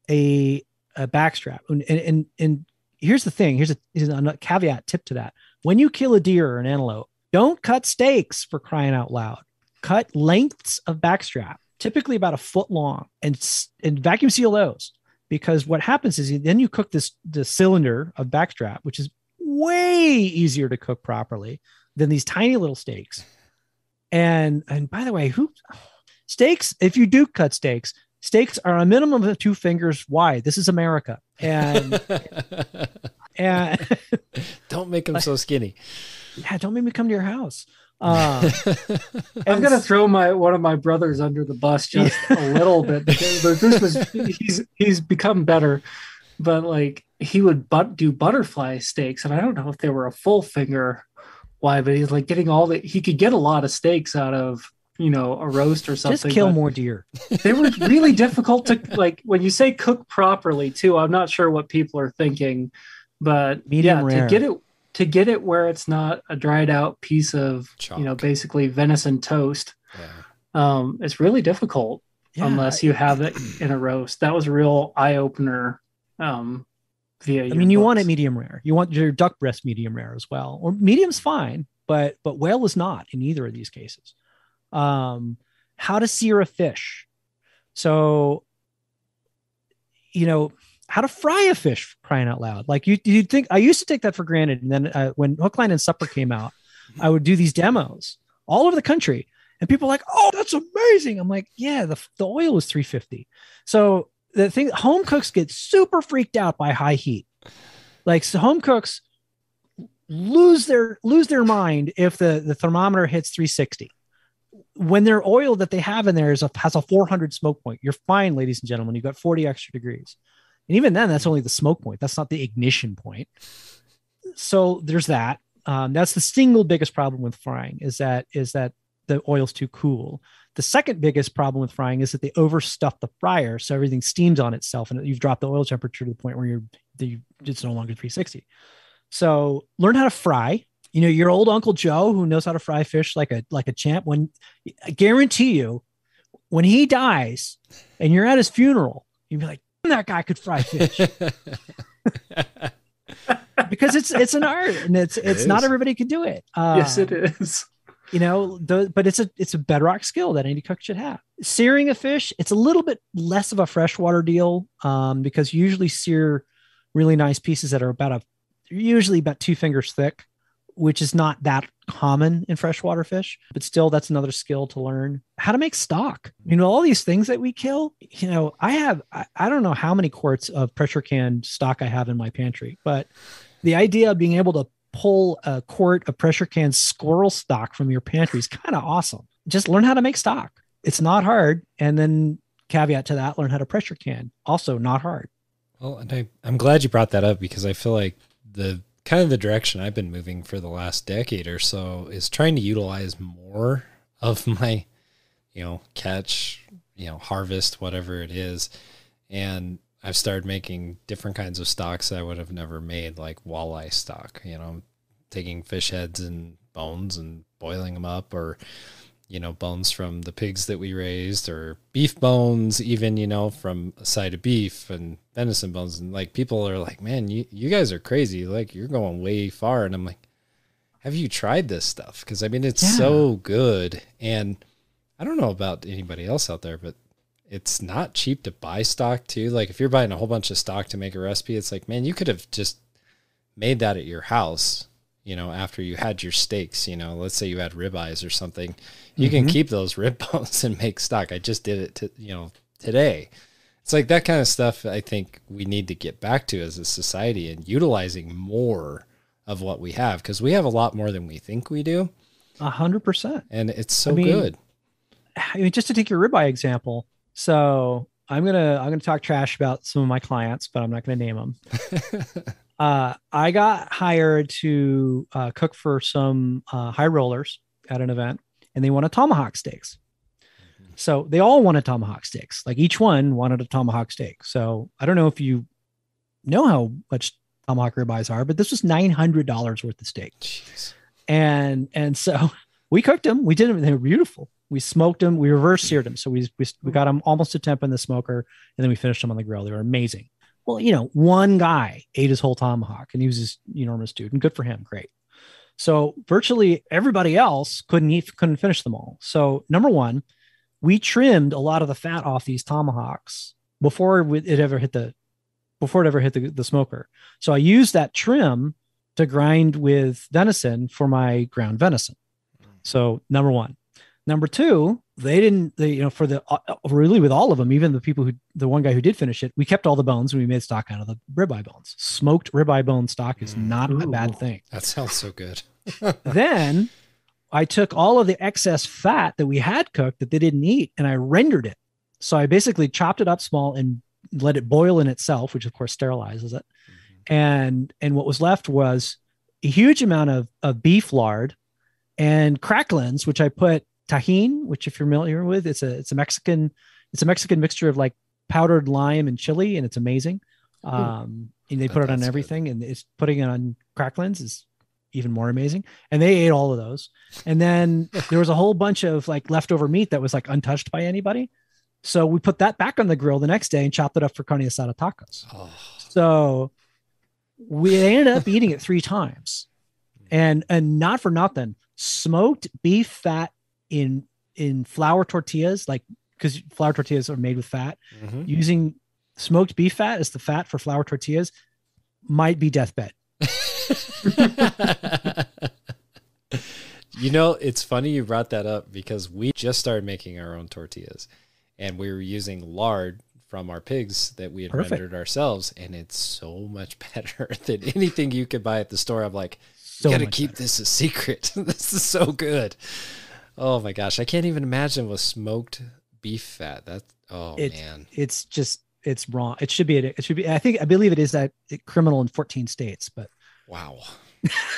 a, a backstrap, and, and, and here's the thing here's a, here's a caveat tip to that. When you kill a deer or an antelope, don't cut steaks for crying out loud. Cut lengths of backstrap, typically about a foot long, and, and vacuum seal those. Because what happens is then you cook this the cylinder of backstrap, which is way easier to cook properly than these tiny little steaks. And and by the way, who steaks? If you do cut steaks, steaks are a minimum of two fingers wide. This is America, and and don't make them so skinny. Yeah, don't make me come to your house. Uh, I'm gonna throw my one of my brothers under the bus just a little bit because this was he's he's become better, but like he would but do butterfly steaks, and I don't know if they were a full finger why, but he's like getting all the he could get a lot of steaks out of you know a roast or something. Just kill more deer. They were really difficult to like when you say cook properly too. I'm not sure what people are thinking, but Medium yeah, rare. to get it to get it where it's not a dried out piece of Chalk. you know basically venison toast. Yeah. Um, it's really difficult yeah, unless you have it in a roast. That was a real eye opener um, via. I mean, you want it medium rare. You want your duck breast medium rare as well, or medium's fine, but but whale is not in either of these cases. Um, how to sear a fish. So, you know, how to fry a fish crying out loud. Like you, you think I used to take that for granted. And then uh, when Hook, Line, and Supper came out, I would do these demos all over the country. And people like, oh, that's amazing. I'm like, yeah, the, the oil was 350. So the thing home cooks get super freaked out by high heat. Like so home cooks lose their lose their mind if the the thermometer hits 360. When their oil that they have in there is a, has a 400 smoke point, you're fine, ladies and gentlemen. You've got 40 extra degrees, and even then, that's only the smoke point. That's not the ignition point. So there's that. Um, that's the single biggest problem with frying is that is that the oil's too cool. The second biggest problem with frying is that they overstuff the fryer, so everything steams on itself, and you've dropped the oil temperature to the point where you're you, it's no longer 360. So learn how to fry. You know, your old Uncle Joe who knows how to fry fish like a like a champ. When I guarantee you, when he dies and you're at his funeral, you'd be like, that guy could fry fish. because it's it's an art and it's it's not everybody can do it. Uh, yes, it is you know the, but it's a it's a bedrock skill that any cook should have searing a fish it's a little bit less of a freshwater deal um, because you usually sear really nice pieces that are about a usually about two fingers thick which is not that common in freshwater fish but still that's another skill to learn how to make stock you know all these things that we kill you know i have i, I don't know how many quarts of pressure canned stock i have in my pantry but the idea of being able to pull a quart of pressure can squirrel stock from your pantry is kind of awesome. Just learn how to make stock. It's not hard. And then caveat to that, learn how to pressure can. Also not hard. Well, and I, I'm glad you brought that up because I feel like the kind of the direction I've been moving for the last decade or so is trying to utilize more of my, you know, catch, you know, harvest, whatever it is. And I've started making different kinds of stocks that I would have never made, like walleye stock. You know, taking fish heads and bones and boiling them up, or you know, bones from the pigs that we raised, or beef bones, even you know, from a side of beef and venison bones. And like people are like, "Man, you you guys are crazy! Like you're going way far." And I'm like, "Have you tried this stuff? Because I mean, it's yeah. so good." And I don't know about anybody else out there, but it's not cheap to buy stock too. Like if you're buying a whole bunch of stock to make a recipe, it's like, man, you could have just made that at your house, you know, after you had your steaks, you know, let's say you had ribeyes or something, you can mm-hmm. keep those rib bones and make stock. I just did it to, you know, today. It's like that kind of stuff I think we need to get back to as a society and utilizing more of what we have because we have a lot more than we think we do. A hundred percent. And it's so I mean, good. I mean, just to take your ribeye example. So I'm gonna I'm gonna talk trash about some of my clients, but I'm not gonna name them. uh, I got hired to uh, cook for some uh, high rollers at an event, and they wanted tomahawk steaks. So they all wanted tomahawk steaks. Like each one wanted a tomahawk steak. So I don't know if you know how much tomahawk ribeyes are, but this was nine hundred dollars worth of steak Jeez. and and so we cooked them. We did them. They were beautiful. We smoked them. We reverse seared them. So we, we we got them almost to temp in the smoker, and then we finished them on the grill. They were amazing. Well, you know, one guy ate his whole tomahawk, and he was this enormous dude, and good for him. Great. So virtually everybody else couldn't eat, couldn't finish them all. So number one, we trimmed a lot of the fat off these tomahawks before it ever hit the before it ever hit the, the smoker. So I used that trim to grind with venison for my ground venison. Mm. So number one, number two, they didn't. They you know for the uh, uh, really with all of them, even the people who the one guy who did finish it, we kept all the bones and we made stock out of the ribeye bones. Smoked ribeye bone stock is mm. not a bad thing. That sounds so good. then I took all of the excess fat that we had cooked that they didn't eat and I rendered it. So I basically chopped it up small and let it boil in itself, which of course sterilizes it. Mm-hmm. And and what was left was a huge amount of, of beef lard and cracklins, which I put Tajín, which if you're familiar with, it's a it's a Mexican it's a Mexican mixture of like powdered lime and chili, and it's amazing. Um, and they put it that's on good. everything, and it's putting it on cracklins is even more amazing. And they ate all of those. And then there was a whole bunch of like leftover meat that was like untouched by anybody. So we put that back on the grill the next day and chopped it up for carne asada tacos. Oh, So we ended up eating it three times, and and not for nothing, smoked beef fat in in flour tortillas, like because flour tortillas are made with fat. mhm. Using smoked beef fat as the fat for flour tortillas might be deathbed. you know, it's funny you brought that up because we just started making our own tortillas and we were using lard from our pigs that we had Perfect. rendered ourselves. And it's so much better than anything you could buy at the store. I'm like, So you gotta keep better. this a secret. this is so good. Oh my gosh. I can't even imagine with smoked beef fat. That's, oh It- man. It's just it's wrong. It should be. It should be. I think I believe it is that criminal in 14 states, but Wow.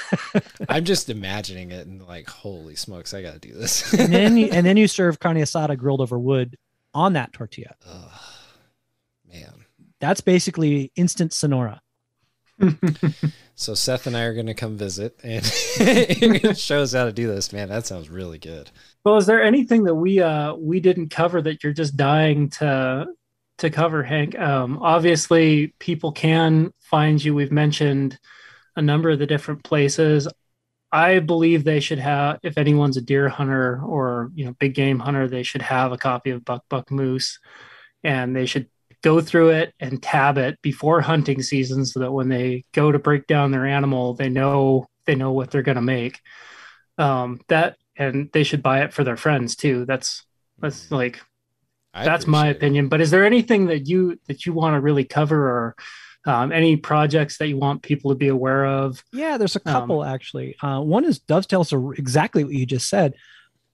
I'm just imagining it and like, holy smokes, I gotta do this. and then you, and then you serve carne asada grilled over wood on that tortilla. Man. That's basically instant Sonora. So Seth and I are gonna come visit and show us how to do this, man. That sounds really good. Well, is there anything that we uh we didn't cover that you're just dying to to cover, Hank? Um, obviously, people can find you. We've mentioned a number of the different places. I believe they should have, if anyone's a deer hunter or you know big game hunter, they should have a copy of Buck Buck Moose, and they should go through it and tab it before hunting season, so that when they go to break down their animal, they know they know what they're going to make. Um, that and they should buy it for their friends too. That's that's like I that's my appreciate it. opinion. But is there anything that you that you want to really cover or um, any projects that you want people to be aware of? Yeah, there's a Um, couple actually. Uh, one is dovetails to exactly what you just said.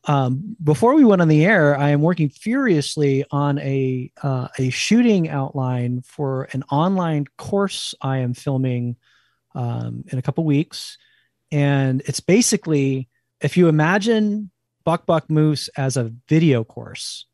Um, before we went on the air, I am working furiously on a uh, a shooting outline for an online course I am filming um, in a couple weeks, and it's basically if you imagine Buck Buck Moose as a video course,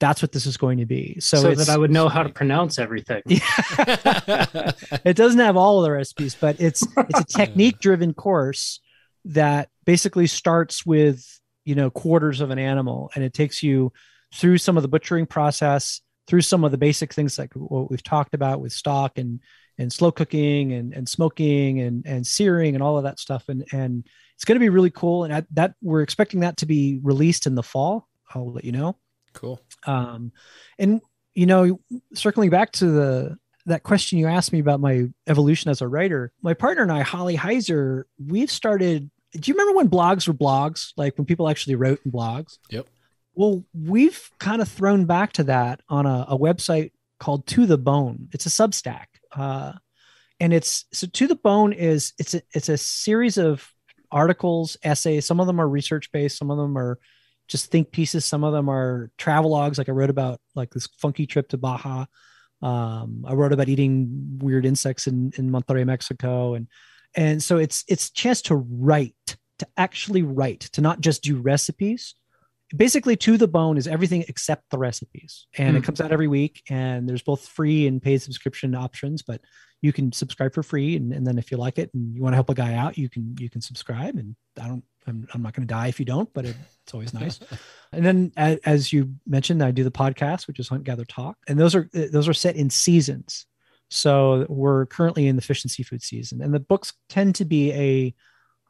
that's what this is going to be. So, So, that I would know how to pronounce everything. it doesn't have all of the recipes, but it's it's a technique driven course that basically starts with you know quarters of an animal and it takes you through some of the butchering process, through some of the basic things like what we've talked about with stock and and slow cooking and and smoking and and searing and all of that stuff and and it's going to be really cool and I, that we're expecting that to be released in the fall. I'll let you know cool. um and you know circling back to the that question you asked me about my evolution as a writer, my partner and I, Holly Heyser, we've started. Do you remember when blogs were blogs? Like when people actually wrote in blogs? Yep. Well, we've kind of thrown back to that on a, a website called To the Bone. It's a Substack, uh, and it's so To the Bone is it's a it's a series of articles, essays. Some of them are research based. Some of them are just think pieces. Some of them are travel logs, like I wrote about like this funky trip to Baja. Um, I wrote about eating weird insects in, in Monterrey, Mexico. And, and so it's, it's chance to write, to actually write, to not just do recipes. Basically, to the bone is everything except the recipes, and Hmm. it comes out every week. And there's both free and paid subscription options, but you can subscribe for free, and, and then if you like it and you want to help a guy out, you can you can subscribe. And I don't, I'm, I'm not going to die if you don't, but it, it's always nice. And then, a- as you mentioned, I do the podcast, which is Hunt Gather Talk, and those are those are set in seasons. So we're currently in the fish and seafood season, and the books tend to be a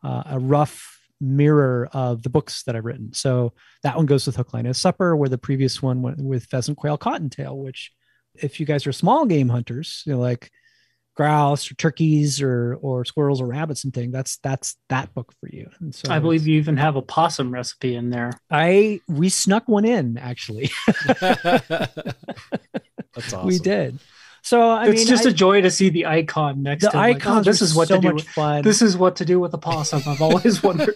uh, a rough mirror of the books that I've written. So that one goes with Hook, Line, and Supper, where the previous one went with Pheasant, Quail, Cottontail. Which, if you guys are small game hunters, you know, like grouse or turkeys or or squirrels or rabbits and thing, that's that's that book for you. And so I believe you even have a possum recipe in there. I we snuck one in actually. That's awesome. We did. So I it's mean, just I- a joy to see the icon next the to like, oh, this is what so to do. much With, fun. this is what to do with a possum. I've always wondered.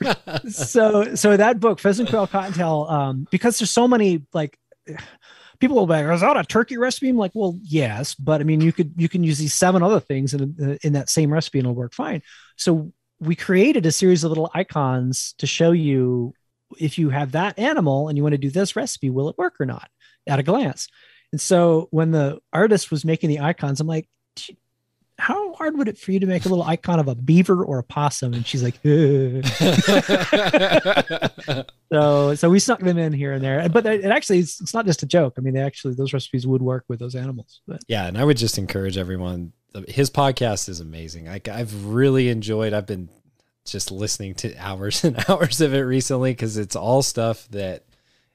so so that book, Pheasant Quail Cottontail, um, because there's so many like people will be like, is that a turkey recipe? I'm like, well, yes, but I mean, you could you can use these seven other things in in that same recipe and it'll work fine. So we created a series of little icons to show you if you have that animal and you want to do this recipe, will it work or not at a glance? And so when the artist was making the icons, I'm like, how hard would it for you to make a little icon of a beaver or a possum? And she's like, so so we snuck them in here and there. But it actually it's, it's not just a joke. I mean, they actually those recipes would work with those animals. But Yeah, and I would just encourage everyone. His podcast is amazing. Like I've really enjoyed. I've been just listening to hours and hours of it recently because it's all stuff that,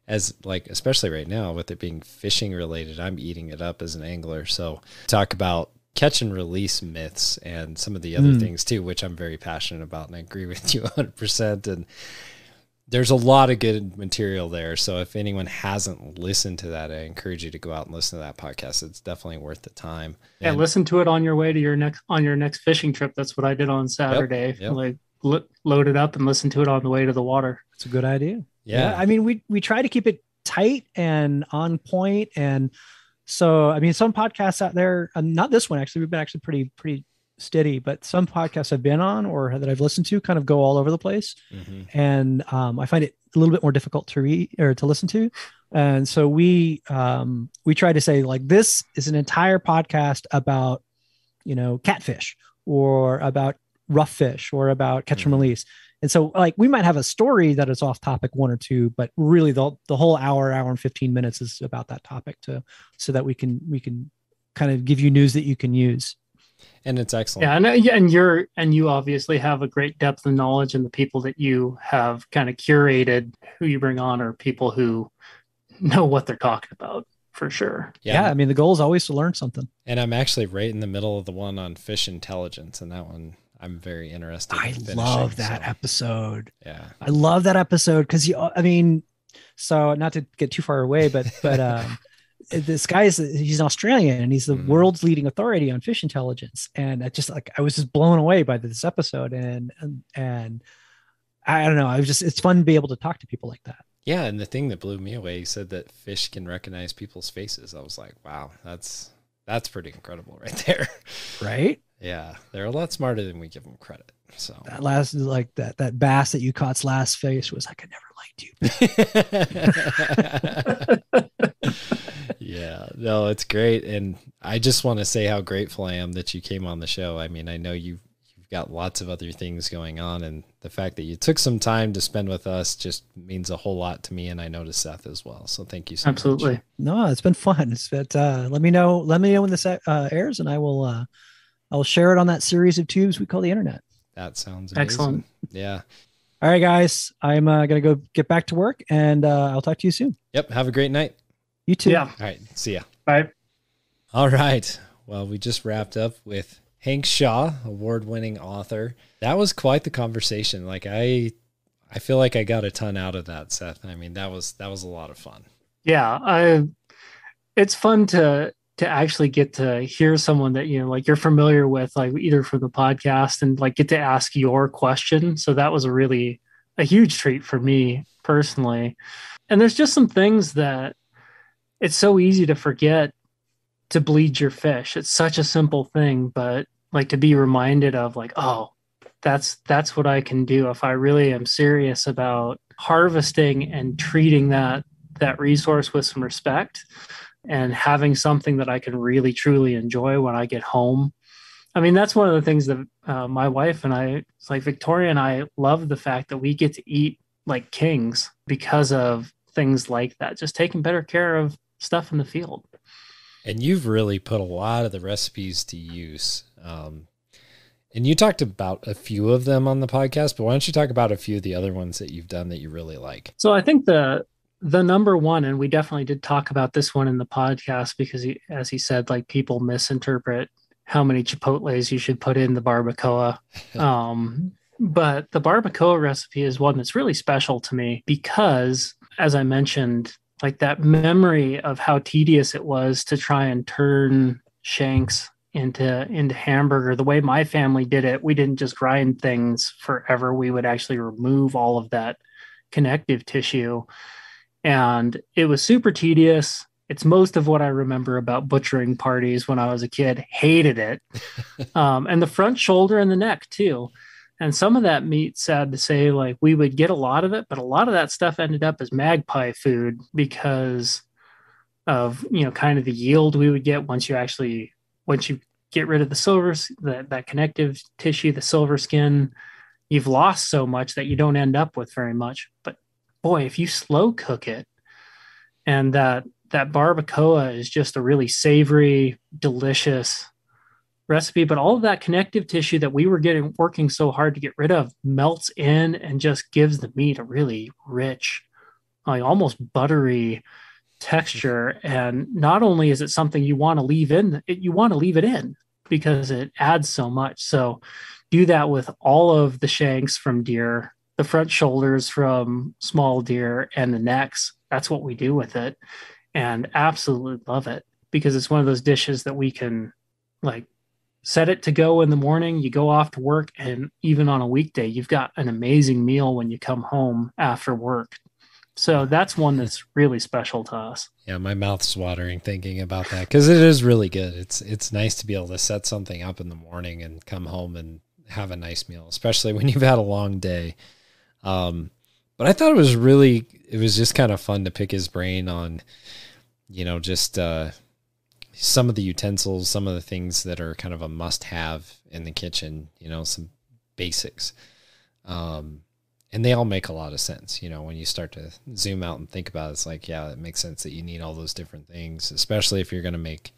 as like especially right now with it being fishing related, I'm eating it up as an angler. So talk about catch and release myths and some of the other Mm. things too, which I'm very passionate about, and I agree with you 100. percent And there's a lot of good material there. So if anyone hasn't listened to that, I encourage you to go out and listen to that podcast. It's definitely worth the time. Yeah, And- listen to it on your way to your next on your next fishing trip. That's what I did on Saturday. yep. Like lo- load it up and listen to it on the way to the water. it's a good idea. Yeah. I mean, we we try to keep it tight and on point, and so I mean, some podcasts out there, not this one actually. We've been actually pretty pretty steady, but some podcasts I've been on or that I've listened to kind of go all over the place, Mhm. and um, I find it a little bit more difficult to read or to listen to. And so we um, we try to say like this is an entire podcast about you know catfish or about rough fish or about catch and Mhm. release. And so like we might have a story that is off topic one or two, but really the the whole hour, hour and 15 minutes is about that topic to so that we can we can kind of give you news that you can use. And it's excellent. Yeah, and uh, yeah, and you're and you obviously have a great depth of knowledge, and the people that you have kind of curated, who you bring on, are people who know what they're talking about for sure. Yeah. I mean the goal is always to learn something. And I'm actually right in the middle of the one on fish intelligence, and that one I'm very interested. I in love that so, episode. Yeah. I love that episode because you. I mean, so not to get too far away, but but um, this guy is he's an Australian and he's the Mhm. world's leading authority on fish intelligence, and I just like I was just blown away by this episode, and and and I don't know, I was just it's fun to be able to talk to people like that. Yeah, and the thing that blew me away, he said that fish can recognize people's faces. I was like, wow, that's that's pretty incredible right there. Right? Yeah, they're a lot smarter than we give them credit. So That last like that that bass that you caught's last face was like I never liked you. yeah, no, it's great, and I just want to say how grateful I am that you came on the show. I mean, I know you you've got lots of other things going on, and the fact that you took some time to spend with us just means a whole lot to me, and I know to Seth as well. So thank you so much. Absolutely. No, it's been fun. It's been, uh, let me know. Let me know when this uh, airs, and I will. Uh, I'll share it on that series of tubes we call the internet. That sounds amazing. Excellent. Yeah. All right, guys. I'm uh, gonna go get back to work, and uh, I'll talk to you soon. Yep. Have a great night. You too. Yeah. All right. See ya. Bye. All right. Well, we just wrapped up with Hank Shaw, award-winning author. That was quite the conversation. Like I I feel like I got a ton out of that, Seth. I mean, that was that was a lot of fun. Yeah, I it's fun to to actually get to hear someone that you know like you're familiar with like either from the podcast and like get to ask your question. So that was a really a huge treat for me personally. And there's just some things that it's so easy to forget to bleed your fish. It's such a simple thing but like to be reminded of like oh that's that's what i can do if i really am serious about harvesting and treating that that resource with some respect and having something that I can really truly enjoy when I get home. I mean, that's one of the things that uh, my wife and I, it's like Victoria and I love the fact that we get to eat like kings because of things like that, just taking better care of stuff in the field. And you've really put a lot of the recipes to use. Um, and you talked about a few of them on the podcast, but why don't you talk about a few of the other ones that you've done that you really like? So I think the the number one, and we definitely did talk about this one in the podcast because, he, as he said, like people misinterpret how many chipotles you should put in the barbacoa. um, but the barbacoa recipe is one that's really special to me because, as I mentioned, like that memory of how tedious it was to try and turn shanks into into hamburger the way my family did it we didn't just grind things forever we would actually remove all of that connective tissue and it was super tedious. It's most of what I remember about butchering parties when I was a kid. Hated it. um, and the front shoulder and the neck too. And some of that meat, sad to say, like we would get a lot of it, but a lot of that stuff ended up as magpie food because of you know kind of the yield we would get once you actually once you get rid of the silver that that connective tissue, the silver skin. You've lost so much that you don't end up with very much. But boy, if you slow cook it, and that that barbacoa is just a really savory, delicious recipe. But all of that connective tissue that we were getting working so hard to get rid of melts in and just gives the meat a really rich, like almost buttery texture. And not only is it something you want to leave in, you want to leave it in because it adds so much. So do that with all of the shanks from deer the front shoulders from small deer and the necks. That's what we do with it. And absolutely love it because it's one of those dishes that we can like set it to go in the morning. You go off to work, and even on a weekday, you've got an amazing meal when you come home after work. So that's one that's really special to us. Yeah, my mouth's watering thinking about that because it is really good. It's it's nice to be able to set something up in the morning and come home and have a nice meal, especially when you've had a long day. Um, but I thought it was really, it was just kind of fun to pick his brain on, you know, just uh, some of the utensils, some of the things that are kind of a must have in the kitchen, you know, some basics. Um, and they all make a lot of sense, you know, when you start to zoom out and think about it, it's like, yeah, it makes sense that you need all those different things, especially if you're going to make,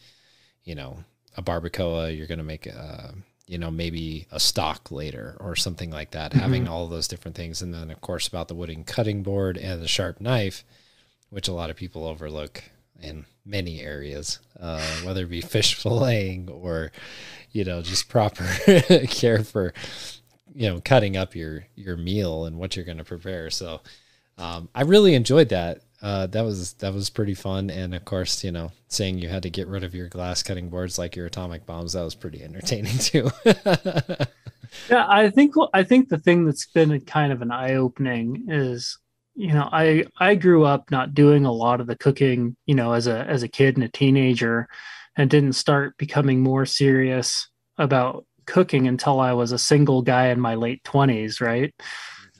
you know, a barbacoa, you're going to make a, you know, maybe a stock later or something like that, mm-hmm. having all those different things. And then, of course, about the wooden cutting board and the sharp knife, which a lot of people overlook in many areas, uh, whether it be fish filleting or, you know, just proper care for, you know, cutting up your, your meal and what you're going to prepare. So, um, I really enjoyed that uh, that was that was pretty fun. And of course, you know, saying you had to get rid of your glass cutting boards like your atomic bombs, that was pretty entertaining too. yeah, I think I think the thing that's been kind of an eye opening is you know i i grew up not doing a lot of the cooking you know as a as a kid and a teenager and didn't start becoming more serious about cooking until i was a single guy in my late 20s right.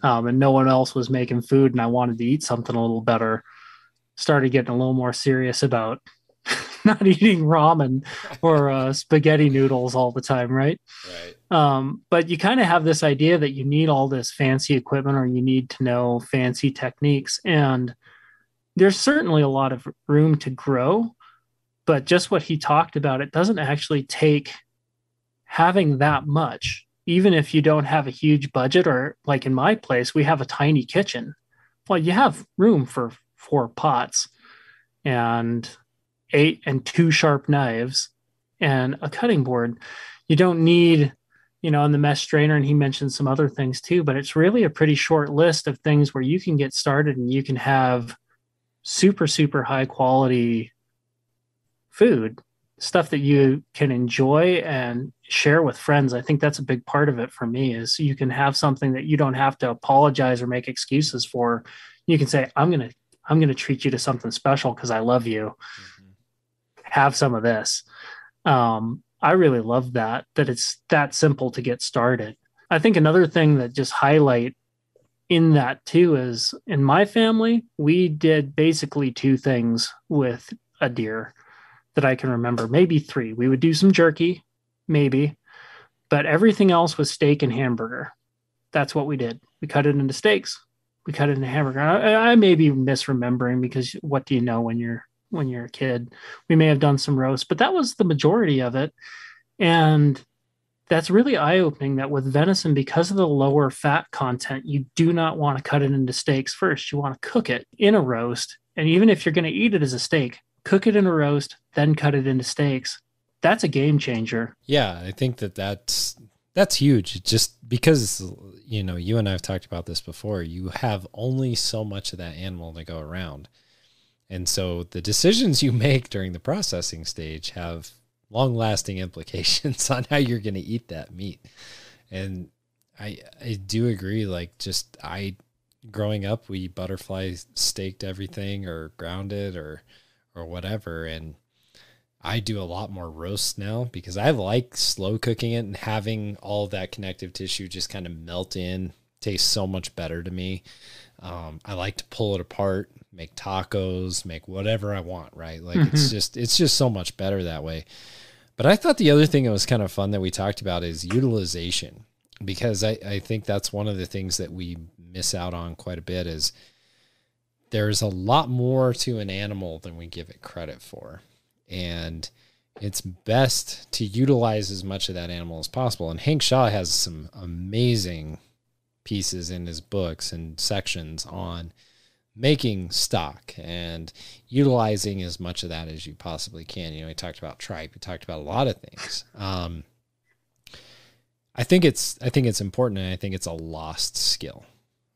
Um, and no one else was making food and i wanted to eat something a little better started getting a little more serious about not eating ramen or uh, spaghetti noodles all the time, right? Right. Um, but you kind of have this idea that you need all this fancy equipment or you need to know fancy techniques. And there's certainly a lot of room to grow. But just what he talked about, it doesn't actually take having that much, even if you don't have a huge budget, or like in my place, we have a tiny kitchen. Well, you have room for four pots and eight and two sharp knives and a cutting board. You don't need, you know, and the mesh strainer, and he mentioned some other things too, but it's really a pretty short list of things where you can get started and you can have super, super high quality food, stuff that you can enjoy and share with friends. I think that's a big part of it for me is you can have something that you don't have to apologize or make excuses for. You can say, I'm going to, I'm going to treat you to something special because I love you. Mm-hmm. Have some of this. Um, I really love that, that it's that simple to get started. I think another thing that just highlight in that too is in my family, we did basically two things with a deer that I can remember, maybe three. We would do some jerky, maybe, but everything else was steak and hamburger. That's what we did. We cut it into steaks. We cut it into hamburger. I, I may be misremembering because what do you know when you're when you're a kid? We may have done some roast, but that was the majority of it. And that's really eye opening that with venison, because of the lower fat content, you do not want to cut it into steaks first. You want to cook it in a roast. And even if you're going to eat it as a steak, cook it in a roast, then cut it into steaks. That's a game changer. Yeah, I think that that's that's huge. Just because you know, you and I have talked about this before. You have only so much of that animal to go around. And so the decisions you make during the processing stage have long lasting implications on how you're going to eat that meat. And I I do agree like just I growing up we butterfly staked everything or grounded or or whatever. And I do a lot more roasts now because I like slow cooking it and having all that connective tissue just kind of melt in tastes so much better to me. Um, I like to pull it apart, make tacos, make whatever I want, right? Like mm-hmm. it's just it's just so much better that way. But I thought the other thing that was kind of fun that we talked about is utilization because I, I think that's one of the things that we miss out on quite a bit is there's a lot more to an animal than we give it credit for. And it's best to utilize as much of that animal as possible. And Hank Shaw has some amazing pieces in his books and sections on making stock and utilizing as much of that as you possibly can. You know, he talked about tripe, he talked about a lot of things. Um, I think it's I think it's important and I think it's a lost skill.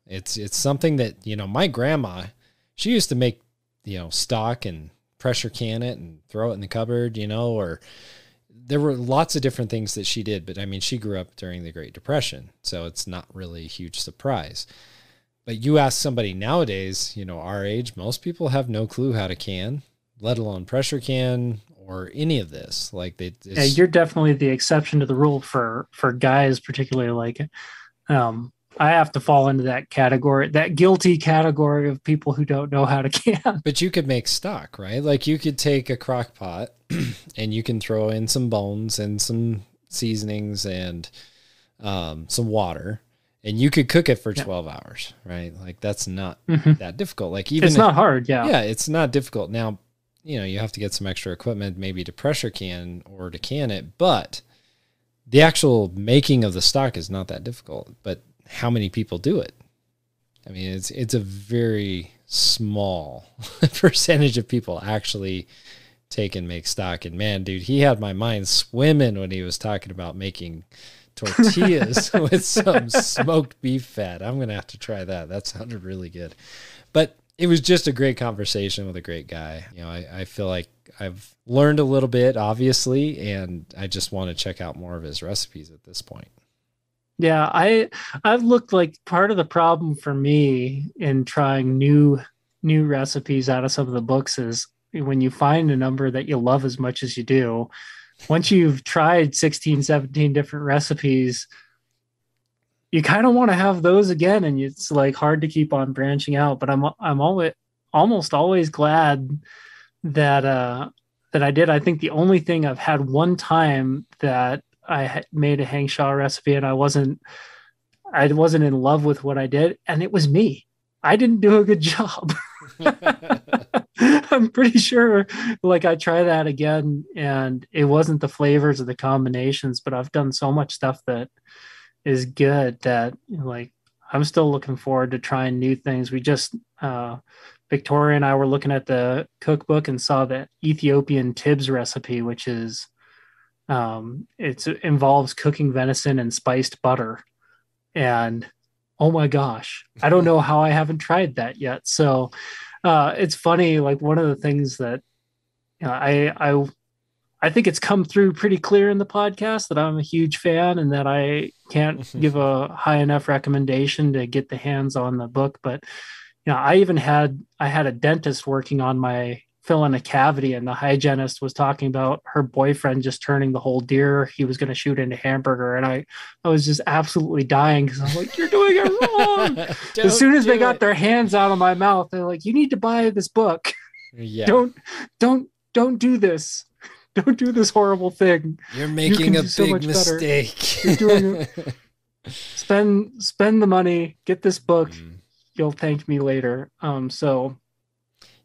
It's it's something that, you know, my grandma she used to make, you know, stock and pressure can it and throw it in the cupboard, you know, or there were lots of different things that she did. But I mean, she grew up during the Great Depression, so it's not really a huge surprise. But you ask somebody nowadays, you know, our age, most people have no clue how to can, let alone pressure can or any of this. Like they, yeah, you're definitely the exception to the rule for for guys, particularly like, um, I have to fall into that category, that guilty category of people who don't know how to can. But you could make stock, right? Like you could take a crock pot and you can throw in some bones and some seasonings and um, some water and you could cook it for 12 yeah. hours, right? Like that's not mm-hmm. that difficult. Like even It's not if, hard, yeah. Yeah, it's not difficult. Now, you know, you have to get some extra equipment maybe to pressure can or to can it, but the actual making of the stock is not that difficult. But how many people do it. I mean, it's it's a very small percentage of people actually take and make stock. And man, dude, he had my mind swimming when he was talking about making tortillas with some smoked beef fat. I'm gonna have to try that. That sounded really good. But it was just a great conversation with a great guy. You know, I, I feel like I've learned a little bit, obviously, and I just want to check out more of his recipes at this point. Yeah, I I've looked like part of the problem for me in trying new new recipes out of some of the books is when you find a number that you love as much as you do, once you've tried 16, 17 different recipes, you kind of want to have those again and it's like hard to keep on branching out, but I'm I'm always almost always glad that uh that I did. I think the only thing I've had one time that I made a Hank Shaw recipe and I wasn't I wasn't in love with what I did and it was me. I didn't do a good job. I'm pretty sure like I try that again and it wasn't the flavors or the combinations, but I've done so much stuff that is good that like I'm still looking forward to trying new things. We just uh Victoria and I were looking at the cookbook and saw the Ethiopian Tibs recipe, which is Um, it's, it involves cooking venison and spiced butter. And oh my gosh, I don't know how I haven't tried that yet. So uh, it's funny. Like one of the things that you know, I, I, I think it's come through pretty clear in the podcast that I'm a huge fan and that I can't give a high enough recommendation to get the hands on the book. But you know, I even had I had a dentist working on my fill in a cavity and the hygienist was talking about her boyfriend just turning the whole deer he was going to shoot into hamburger and i i was just absolutely dying because i'm like you're doing it wrong as soon as they got it. their hands out of my mouth they're like you need to buy this book yeah, don't don't don't do this don't do this horrible thing you're making can a so big better. mistake. You're doing spend spend the money get this book Mm. you'll thank me later um so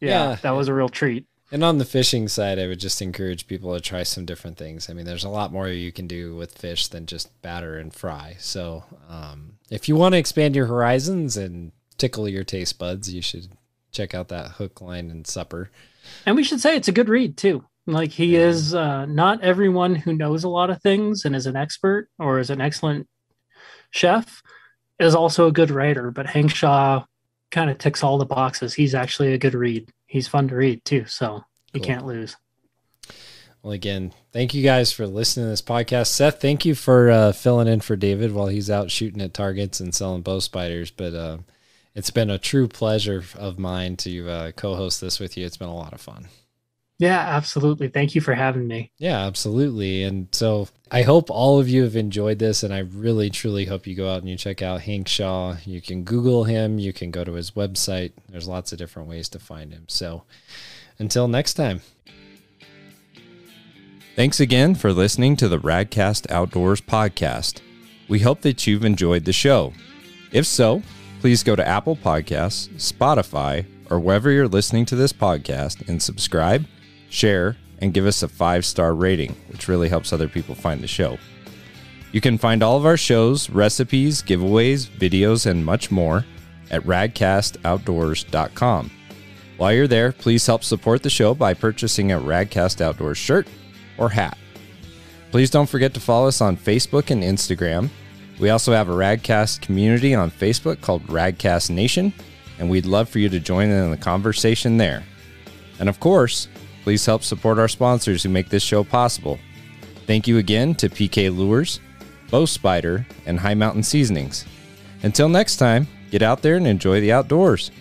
yeah, Yeah. that was a real treat And on the fishing side, I would just encourage people to try some different things. I mean, there's a lot more you can do with fish than just batter and fry. So, um, if you want to expand your horizons and tickle your taste buds, you should check out that hook, line, and supper. And we should say it's a good read too. Like he Yeah. is uh, not everyone who knows a lot of things and is an expert or is an excellent chef is also a good writer. But Hank Shaw kind of ticks all the boxes. He's actually a good read. He's fun to read too, so you Cool. can't lose. Well, again, thank you guys for listening to this podcast. Seth, thank you for uh, filling in for David while he's out shooting at targets and selling bow spiders. But uh, it's been a true pleasure of mine to uh, co-host this with you. It's been a lot of fun. Yeah, absolutely. Thank you for having me. Yeah, absolutely. And so I hope all of you have enjoyed this. And I really, truly hope you go out and you check out Hank Shaw. You can Google him, you can go to his website. There's lots of different ways to find him. So until next time. Thanks again for listening to the Radcast Outdoors podcast. We hope that you've enjoyed the show. If so, please go to Apple Podcasts, Spotify, or wherever you're listening to this podcast and subscribe, share, and give us a five star rating, which really helps other people find the show. You can find all of our shows, recipes, giveaways, videos, and much more at radcastoutdoors.com. While you're there, please help support the show by purchasing a Radcast Outdoors shirt or hat. Please don't forget to follow us on Facebook and Instagram. We also have a Radcast community on Facebook called Radcast Nation, and we'd love for you to join in the conversation there. And of course, please help support our sponsors who make this show possible. Thank you again to PK Lures, Bow Spider, and Hi Mountain Seasonings. Until next time, get out there and enjoy the outdoors.